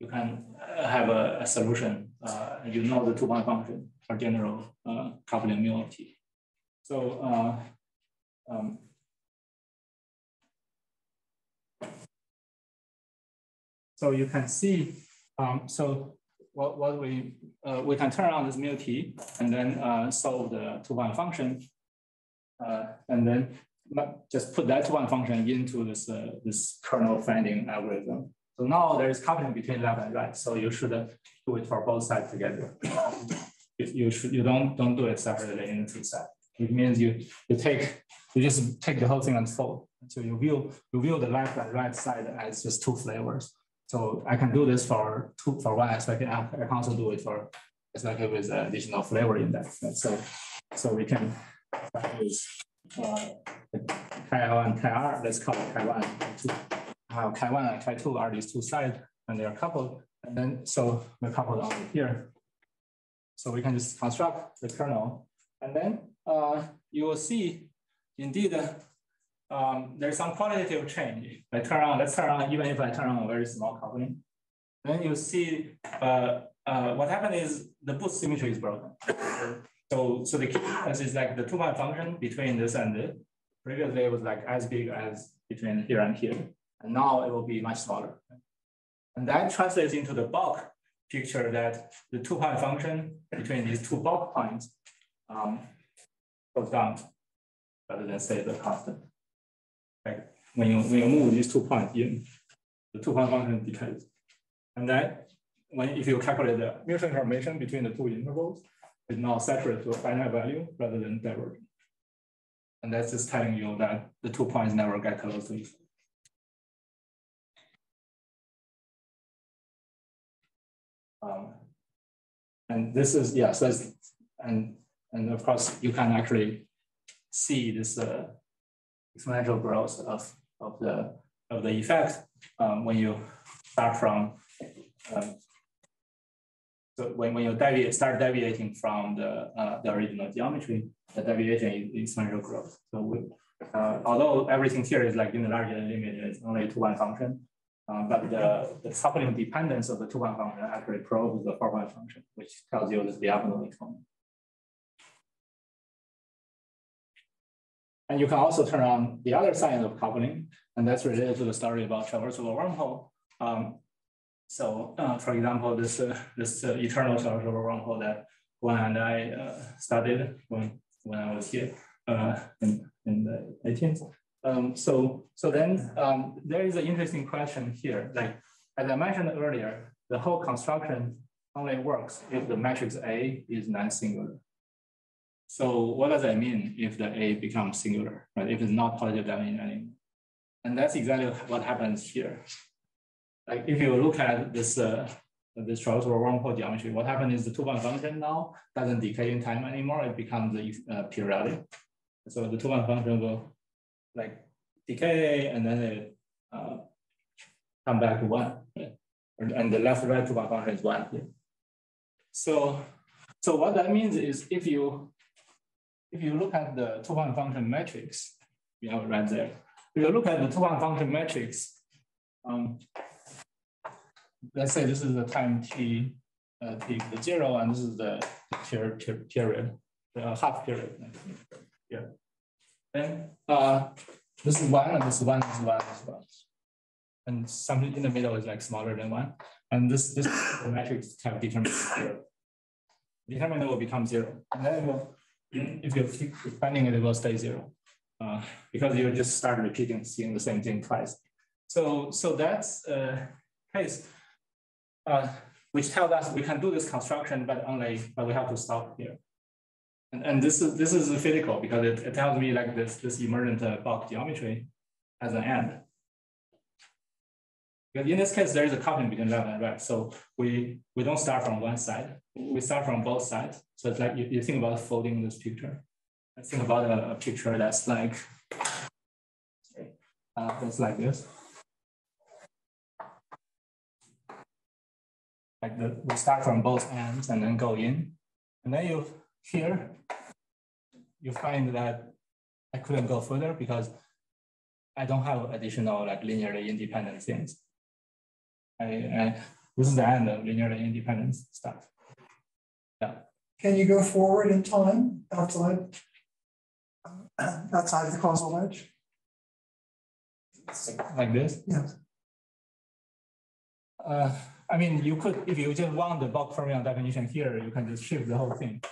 [SPEAKER 2] you can uh, have a, a solution. Uh, you know the two point function for general uh, coupling mu of t. So uh, um, so you can see um, so what, what we, uh, we can turn on this mu t and then uh, solve the two-point function. Uh, and then just put that two-point function into this, uh, this kernel finding algorithm. So now there is coupling between left and right. So you should uh, do it for both sides together. *coughs* If you should, you don't, don't do it separately in two sides. It means you, you take, you just take the whole thing and fold. So you view, you view the left and right side as just two flavors. So I can do this for two for one aspect. I can also do it for aspect with additional flavor in that. So so we can uh, chi L and chi R. Let's call chi one and two. Uh, chi one and chi two are these two sides, and they are coupled. And then so we're coupled on here. So we can just construct the kernel, and then uh, you will see indeed um, there's some qualitative change. I turn on, let's turn on, even if I turn on a very small coupling, then you see uh, uh, what happened is the boost symmetry is broken. So, so the key difference is like the two point function between this and this. Previously, it was like as big as between here and here, and now it will be much smaller. And that translates into the bulk picture that the two point function between these two bulk points um, goes down rather than stay the constant. Like when you when you move these two points in, the two point function decays. And then when if you calculate the mutual information between the two intervals, it now saturates to a finite value rather than divergent. And that's just telling you that the two points never get close to each other. Um, and this is, yeah, so and, and of course you can actually see this uh, exponential growth of, of the, of the effect um, when you start from, um, so when, when you deviate, start deviating from the, uh, the original geometry, the deviation is exponential growth. So we, uh, although everything here is like in the larger limit, it's only a two-point function, uh, but the, the coupling dependence of the two-point function actually probes the four-point function, which tells you this diagonal exponent. And you can also turn on the other side of coupling, and that's related to the story about traversable wormhole. Um, so, uh, for example, this uh, this uh, eternal traversable wormhole that Juan and I uh, studied when when I was here uh, in in the 18th. Um, so so then um, there is an interesting question here. Like as I mentioned earlier, the whole construction only works if the matrix A is non-singular. So what does that mean if the A becomes singular, right? If it's not positive dimension anymore. And that's exactly what happens here. Like if you look at this uh, this traversable wormhole geometry, what happens is the two-point function now doesn't decay in time anymore. It becomes uh, periodic. So the two-point function will like decay and then it uh, come back to one. Right? And the left-right two-point function is one here. So, so what that means is if you if you look at the two-point function matrix, you have it right there. If you look at the two-point function matrix, um, let's say this is the time t, uh, t the zero, and this is the period, the half period. Yeah. Then uh, this is one, and this is one, this is one, this is one. And something in the middle is like smaller than one. And this this matrix have determinant zero. Determinant will become zero. And then will if you keep expanding it, it will stay zero uh, because you just start repeating, seeing the same thing twice. So, so that's a case uh, which tells us we can do this construction, but only, but we have to stop here. And, and this is this is physical because it, it tells me like this this emergent uh, bulk geometry has an end. Because in this case, there is a coupling between left and right. So we, we don't start from one side. We start from both sides. So it's like you, you think about folding this picture. I think about a, a picture that's like, uh, that's like this. Like the, we start from both ends and then go in. And then you here, you find that I couldn't go further because I don't have additional like linearly independent things. I, I, this is the end of linearly independent stuff. Yeah.
[SPEAKER 3] Can you go forward in time outside outside the causal edge?
[SPEAKER 2] Like this?
[SPEAKER 3] Yes.
[SPEAKER 2] Uh, I mean, you could, if you just want the bulk fermion definition here, you can just shift the whole thing.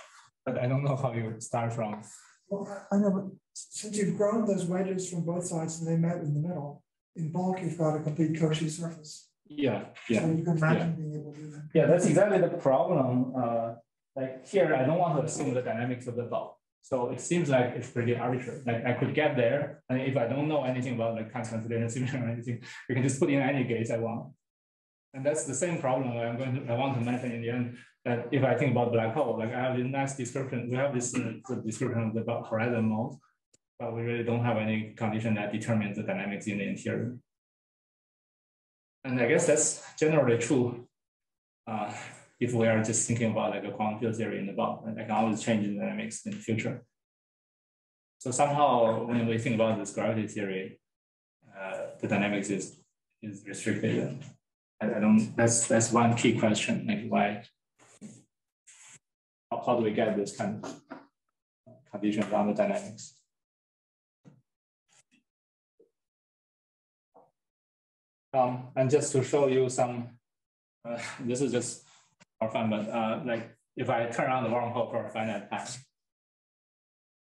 [SPEAKER 2] But I don't know how you start from.
[SPEAKER 3] Well, I know, but since you've grown those wedges from both sides and they met in the middle, in bulk, you've got a complete Cauchy surface.
[SPEAKER 2] Yeah, yeah.
[SPEAKER 3] So you can imagine yeah. being able to do that.
[SPEAKER 2] Yeah, that's exactly the problem. Uh, like here, I don't want to assume the dynamics of the bulk. So it seems like it's pretty arbitrary. Like I could get there, and if I don't know anything about like time consideration simulation or anything, I can just put in any gates I want. And that's the same problem I'm going to I want to mention in the end. That if I think about black hole, like I have this nice description, we have this uh, description of the horizon mode, but we really don't have any condition that determines the dynamics in the interior. And I guess that's generally true uh, if we are just thinking about like a quantum field theory in the bulk. I can always change the dynamics in the future. So somehow when we think about this gravity theory, uh, the dynamics is, is restricted. I, I, don't, that's, that's one key question, like why, how, how do we get this kind of condition around the dynamics? Um, and just to show you some, uh, *laughs* this is just for fun, but uh, like if I turn on the wormhole for a finite time,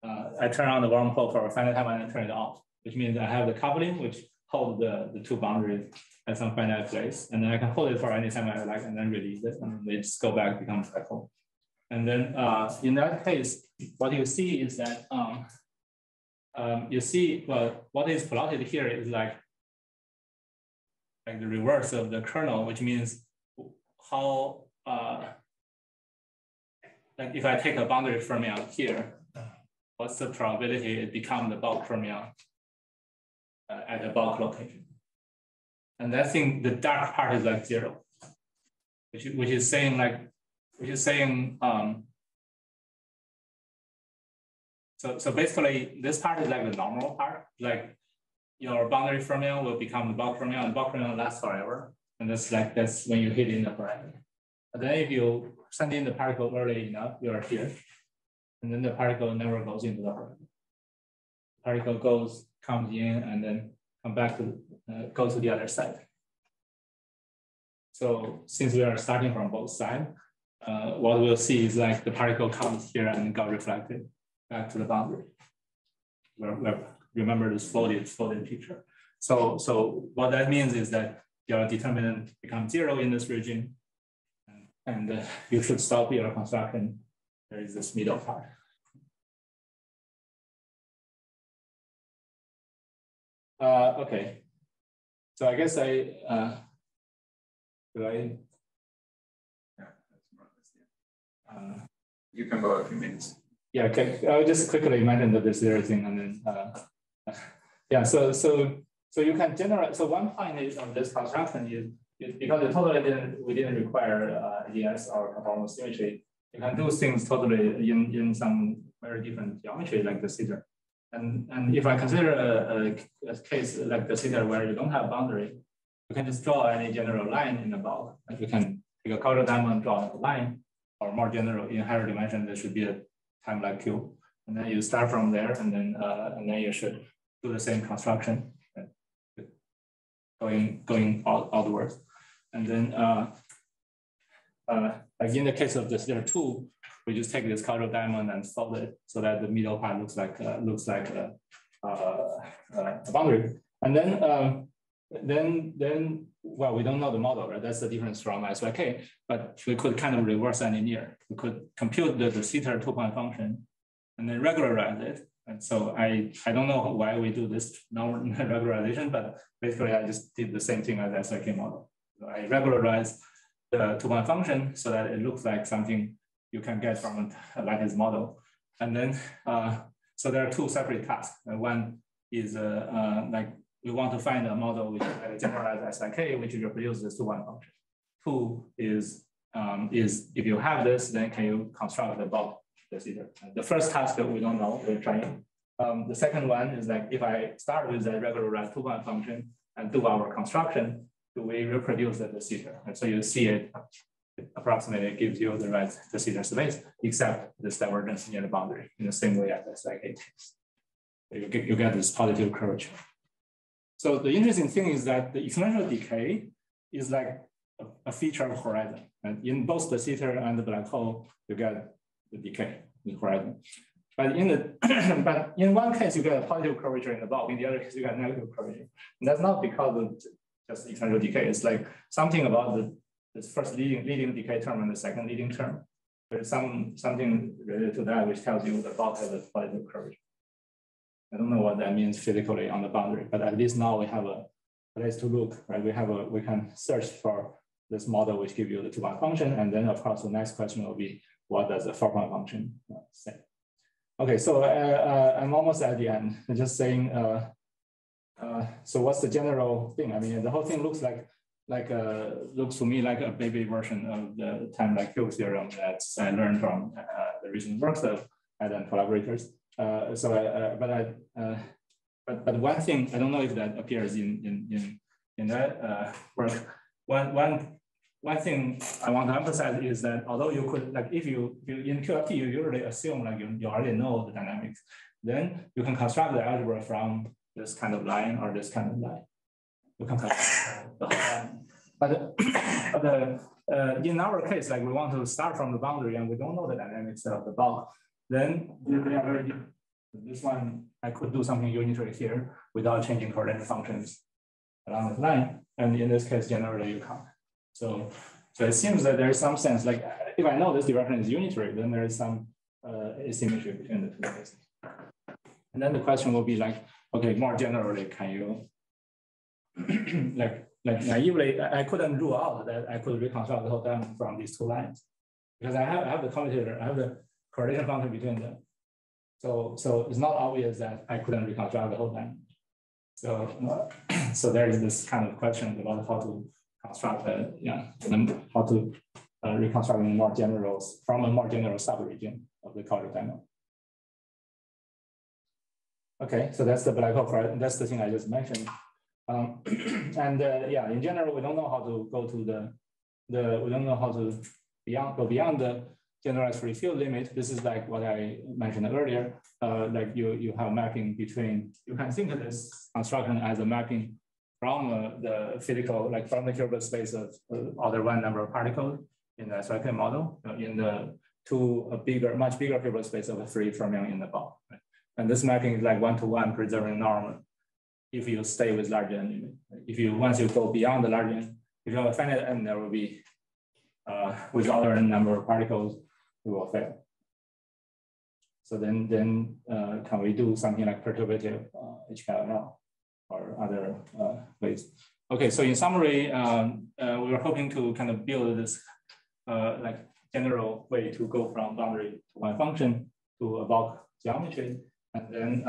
[SPEAKER 2] uh, I turn on the wormhole for a finite time and then turn it off, which means I have the coupling, which hold the, the two boundaries at some finite place. And then I can hold it for any time I like and then release it and they just go back, become hole. And then uh, in that case, what you see is that um, um, you see, well, what is plotted here is like like the reverse of the kernel, which means how uh, like if I take a boundary fermion here, what's the probability it become the bulk fermion uh, at the bulk location? And I think the dark part is like zero, which, which is saying like, which is saying, um, so, so basically this part is like the normal part, like your boundary fermion will become the bulk fermion and bulk fermion lasts forever. And that's like, that's when you hit in the horizon. But then if you send in the particle early enough, you are here. And then the particle never goes into the horizon. Particle goes, comes in, and then come back to, uh, go to the other side. So since we are starting from both sides, uh, what we'll see is like the particle comes here and got reflected back to the boundary. remember this floated, floated picture. So, so what that means is that your determinant becomes zero in this region, and uh, you should stop your construction. There is this middle part. Uh, okay, so I guess I, uh, do I?
[SPEAKER 1] Uh, you can go a few minutes.
[SPEAKER 2] Yeah, okay. I'll just quickly mention the zero thing and then, uh, *laughs* yeah, so, so, so you can generate, so one point is on this construction is because it totally didn't, we didn't require uh, ES or conformal symmetry, you can do things totally in, in some very different geometry like de Sitter. And, and if I consider a, a, a case like de Sitter where you don't have boundary, you can just draw any general line in the bulk. Like you can take a causal diamond, draw a line, or more general in higher dimension, there should be a time like tube. And then you start from there, and then uh, and then you should do the same construction, going going out, outwards. And then uh, uh, like in the case of this, there are two. We just take this causal diamond and solve it so that the middle part looks like uh, looks like a, uh, uh, a boundary. And then um, then then well, we don't know the model, right? That's the difference from SYK, but we could kind of reverse engineer. We could compute the, de Sitter two-point function and then regularize it. And so I, I don't know why we do this now *laughs* regularization, but basically I just did the same thing as SYK model. I regularize the two-point function so that it looks like something you can get from lattice model. And then, uh, so there are two separate tasks. one is uh, uh, like we want to find a model which is generalized SYK, which reproduces this two-point function. Two is, um, is if you have this, then can you construct the bulk procedure? The first task that we don't know, we're trying. Um, the second one is like, if I start with a regularized two-point function and do our construction, do we reproduce the procedure? And so you see it, it approximately gives you the right procedure space, except this divergence near the boundary in the same way as SYK. You get, you get this positive curvature. So the interesting thing is that the exponential decay is like a, a feature of horizon. And in both de Sitter and the black hole, you get the decay in the horizon. But in the *clears throat* but in one case you get a positive curvature in the bulk, in the other case you get negative curvature. And that's not because of just exponential decay. It's like something about the this first leading leading decay term and the second leading term. There's some something related to that which tells you the bulk has a positive curvature. I don't know what that means physically on the boundary, but at least now we have a place to look, right? We have a, we can search for this model which give you the two-point function. And then of course, the next question will be, what does the four-point function say? Okay, so uh, uh, I'm almost at the end. I'm just saying, uh, uh, so what's the general thing? I mean, the whole thing looks like like uh, looks to me like a baby version of the time like tube theorem that I learned from uh, the recent works of Adam collaborators. Uh, so, uh, but I, uh, but but one thing I don't know if that appears in in in in that work. One one one thing I want to emphasize is that although you could like if you, you in QFT you usually assume like you, you already know the dynamics, then you can construct the algebra from this kind of line or this kind of line. You can the. But, but *coughs* the, uh, in our case, like we want to start from the boundary and we don't know the dynamics of the bulk. Then this one, I could do something unitary here without changing coordinate functions along the line. And in this case, generally you can't. So, so it seems that there is some sense, like if I know this direction is unitary, then there is some uh, asymmetry between the two cases. And then the question will be like, okay, more generally, can you, *clears throat* like, like naively, I couldn't rule out that I could reconstruct the whole thing from these two lines. because I have, I have the commutator, I have the correlation function between them. So, so it's not obvious that I couldn't reconstruct the whole thing. So, uh, *clears throat* so there is this kind of question about how to construct the, yeah, how to uh, reconstruct more general, from a more general subregion of the Cauchy diamond. Okay, so that's the black hole, that's the thing I just mentioned. Um, *clears throat* and uh, yeah, in general, we don't know how to go to the, the we don't know how to beyond go beyond the generalized free field limit. This is like what I mentioned earlier. Uh, like you you have mapping between you can think of this construction as a mapping from uh, the physical like from the Hilbert space of uh, order one number of particles in the SYK model in the to a bigger much bigger Hilbert space of three fermion in the ball. Right? And this mapping is like one to one preserving norm if you stay with large n. If you once you go beyond the large n, if you have a finite n, there will be uh, with other number of particles, it will fail. So then, then uh, can we do something like perturbative uh, or other uh, ways? Okay, so in summary, um, uh, we were hoping to kind of build this uh, like general way to go from boundary to one function to a bulk geometry. And then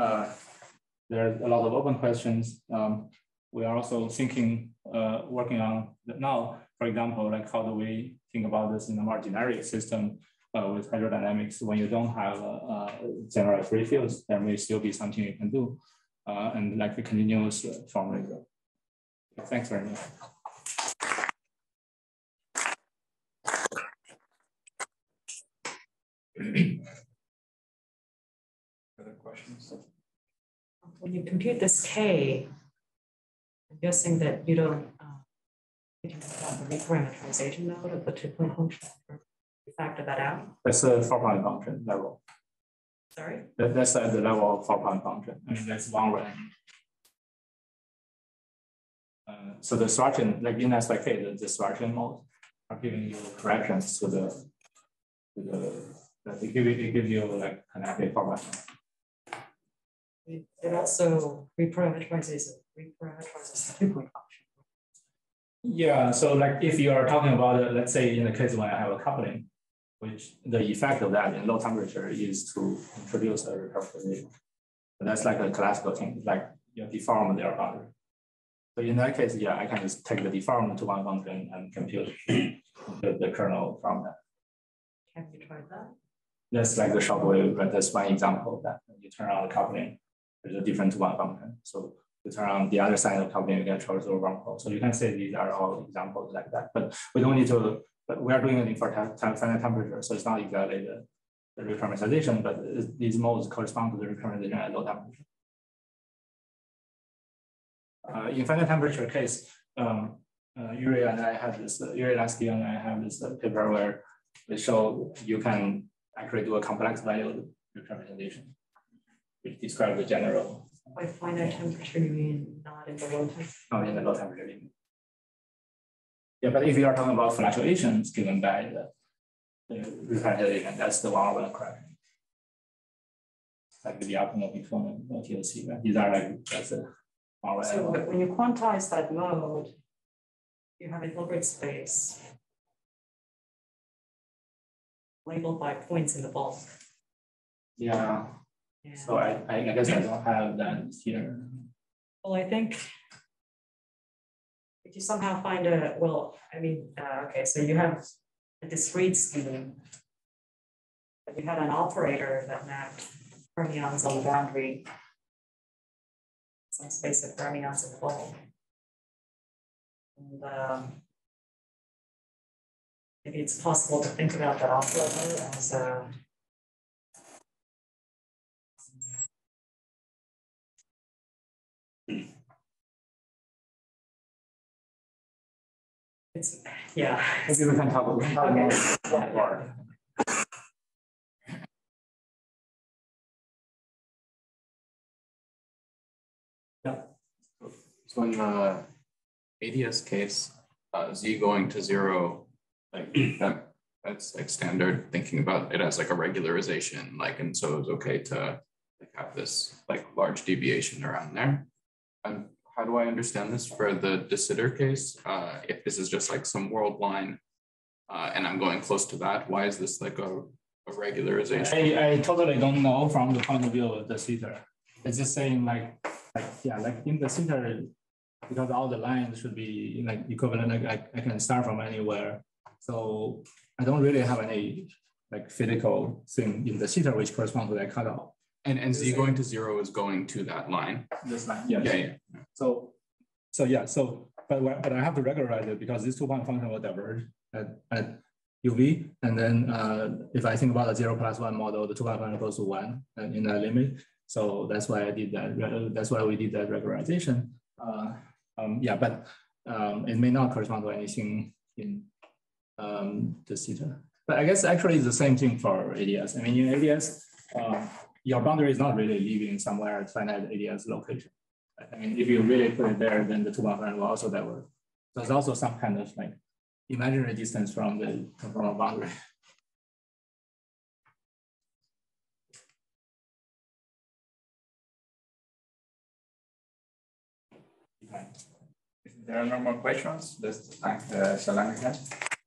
[SPEAKER 2] uh, there are a lot of open questions. Um, we are also thinking, uh, working on now, for example, like how do we think about this in a more generic system uh, with hydrodynamics when you don't have uh, general free fields, there may still be something you can do. Uh, and like the continuous formula. Thanks very much.
[SPEAKER 1] Other questions?
[SPEAKER 5] When you compute this K, I'm guessing that you don't uh, you have the reparameterization mode of the two-point function. You factor that out.
[SPEAKER 2] That's the four-point function level.
[SPEAKER 5] Sorry.
[SPEAKER 2] That, that's at the level of four-point function. I mean, that's one way. Uh, so the Schwarzian, like in SYK, the, the Schwarzian mode are giving you corrections to the to the it give you it gives you like connected format.
[SPEAKER 5] It also the two-point function.
[SPEAKER 2] Yeah, so like if you are talking about, uh, let's say in the case when I have a coupling, which the effect of that in low temperature is to introduce a recurve That's like a classical thing, like you deform their boundary. So in that case, yeah, I can just take the deform to one function and compute the, the kernel from that.
[SPEAKER 5] Have you tried that?
[SPEAKER 2] That's like the short wave, but that's one example that you turn on the coupling, there's a different one function. So you turn on the other side of coupling, you get traversable wormhole. So you can say these are all examples like that, but we don't need to, but we are doing it for finite temperature. So it's not exactly the, the reparameterization, but these modes correspond to the reparameterization at low temperature. Uh, in finite temperature case, um, uh, Yuri and I have this, uh, Yuri Lensky and I have this uh, paper where we show you can actually do a complex value representation, which describes the general.
[SPEAKER 5] By finite temperature, you mean not in the low temperature?
[SPEAKER 2] Not in the low temperature. Yeah, but if you are talking about fluctuations given by the, the representation, that's the one we're correct. Like the optimal between TOC, right? These are like that's a
[SPEAKER 5] so when you quantize that mode, you have a Hilbert space labeled by points in the bulk.
[SPEAKER 2] Yeah. Yeah. So I, I guess I don't have that here.
[SPEAKER 5] Well, I think if you somehow find a, well, I mean, uh, okay, so you have a discrete scheme. But you had an operator that mapped fermions on the boundary some space of fermions in the bulk. And um, maybe it's possible to think about that offloader as a It's, yeah.
[SPEAKER 2] Maybe we can talk, we can talk okay. more.
[SPEAKER 6] So in the ADS case, uh, Z going to zero, like that, that's like standard thinking about it as like a regularization, like, and so it's okay to like have this like large deviation around there. And how do I understand this for the de Sitter case? Uh, if this is just like some world line uh, and I'm going close to that, why is this like a, a regularization?
[SPEAKER 2] I, I totally don't know from the point of view of de Sitter. It's just saying like, like, yeah, like in de Sitter, because all the lines should be like equivalent, like I, I can start from anywhere. So I don't really have any like physical thing in de Sitter which corresponds to that cutoff.
[SPEAKER 6] And, and z going to zero is going to that line.
[SPEAKER 2] This line, yes.
[SPEAKER 6] Yeah, yeah.
[SPEAKER 2] So, so yeah, so, but, but I have to regularize it because this two point function will diverge at, at UV. And then uh, if I think about a zero plus one model, the two point function goes to one in that limit. So that's why I did that. That's why we did that regularization. Uh, um, yeah, but um, it may not correspond to anything in um, the theta. But I guess actually it's the same thing for ADS. I mean, in ADS, uh, your boundary is not really living somewhere at finite ADS location. I mean, if you really put it there, then the two bound will also diverge. So There's also some kind of like imaginary distance from the conformal boundary. *laughs*
[SPEAKER 1] If there are no more questions, let's thank uh, Xiao-Liang again.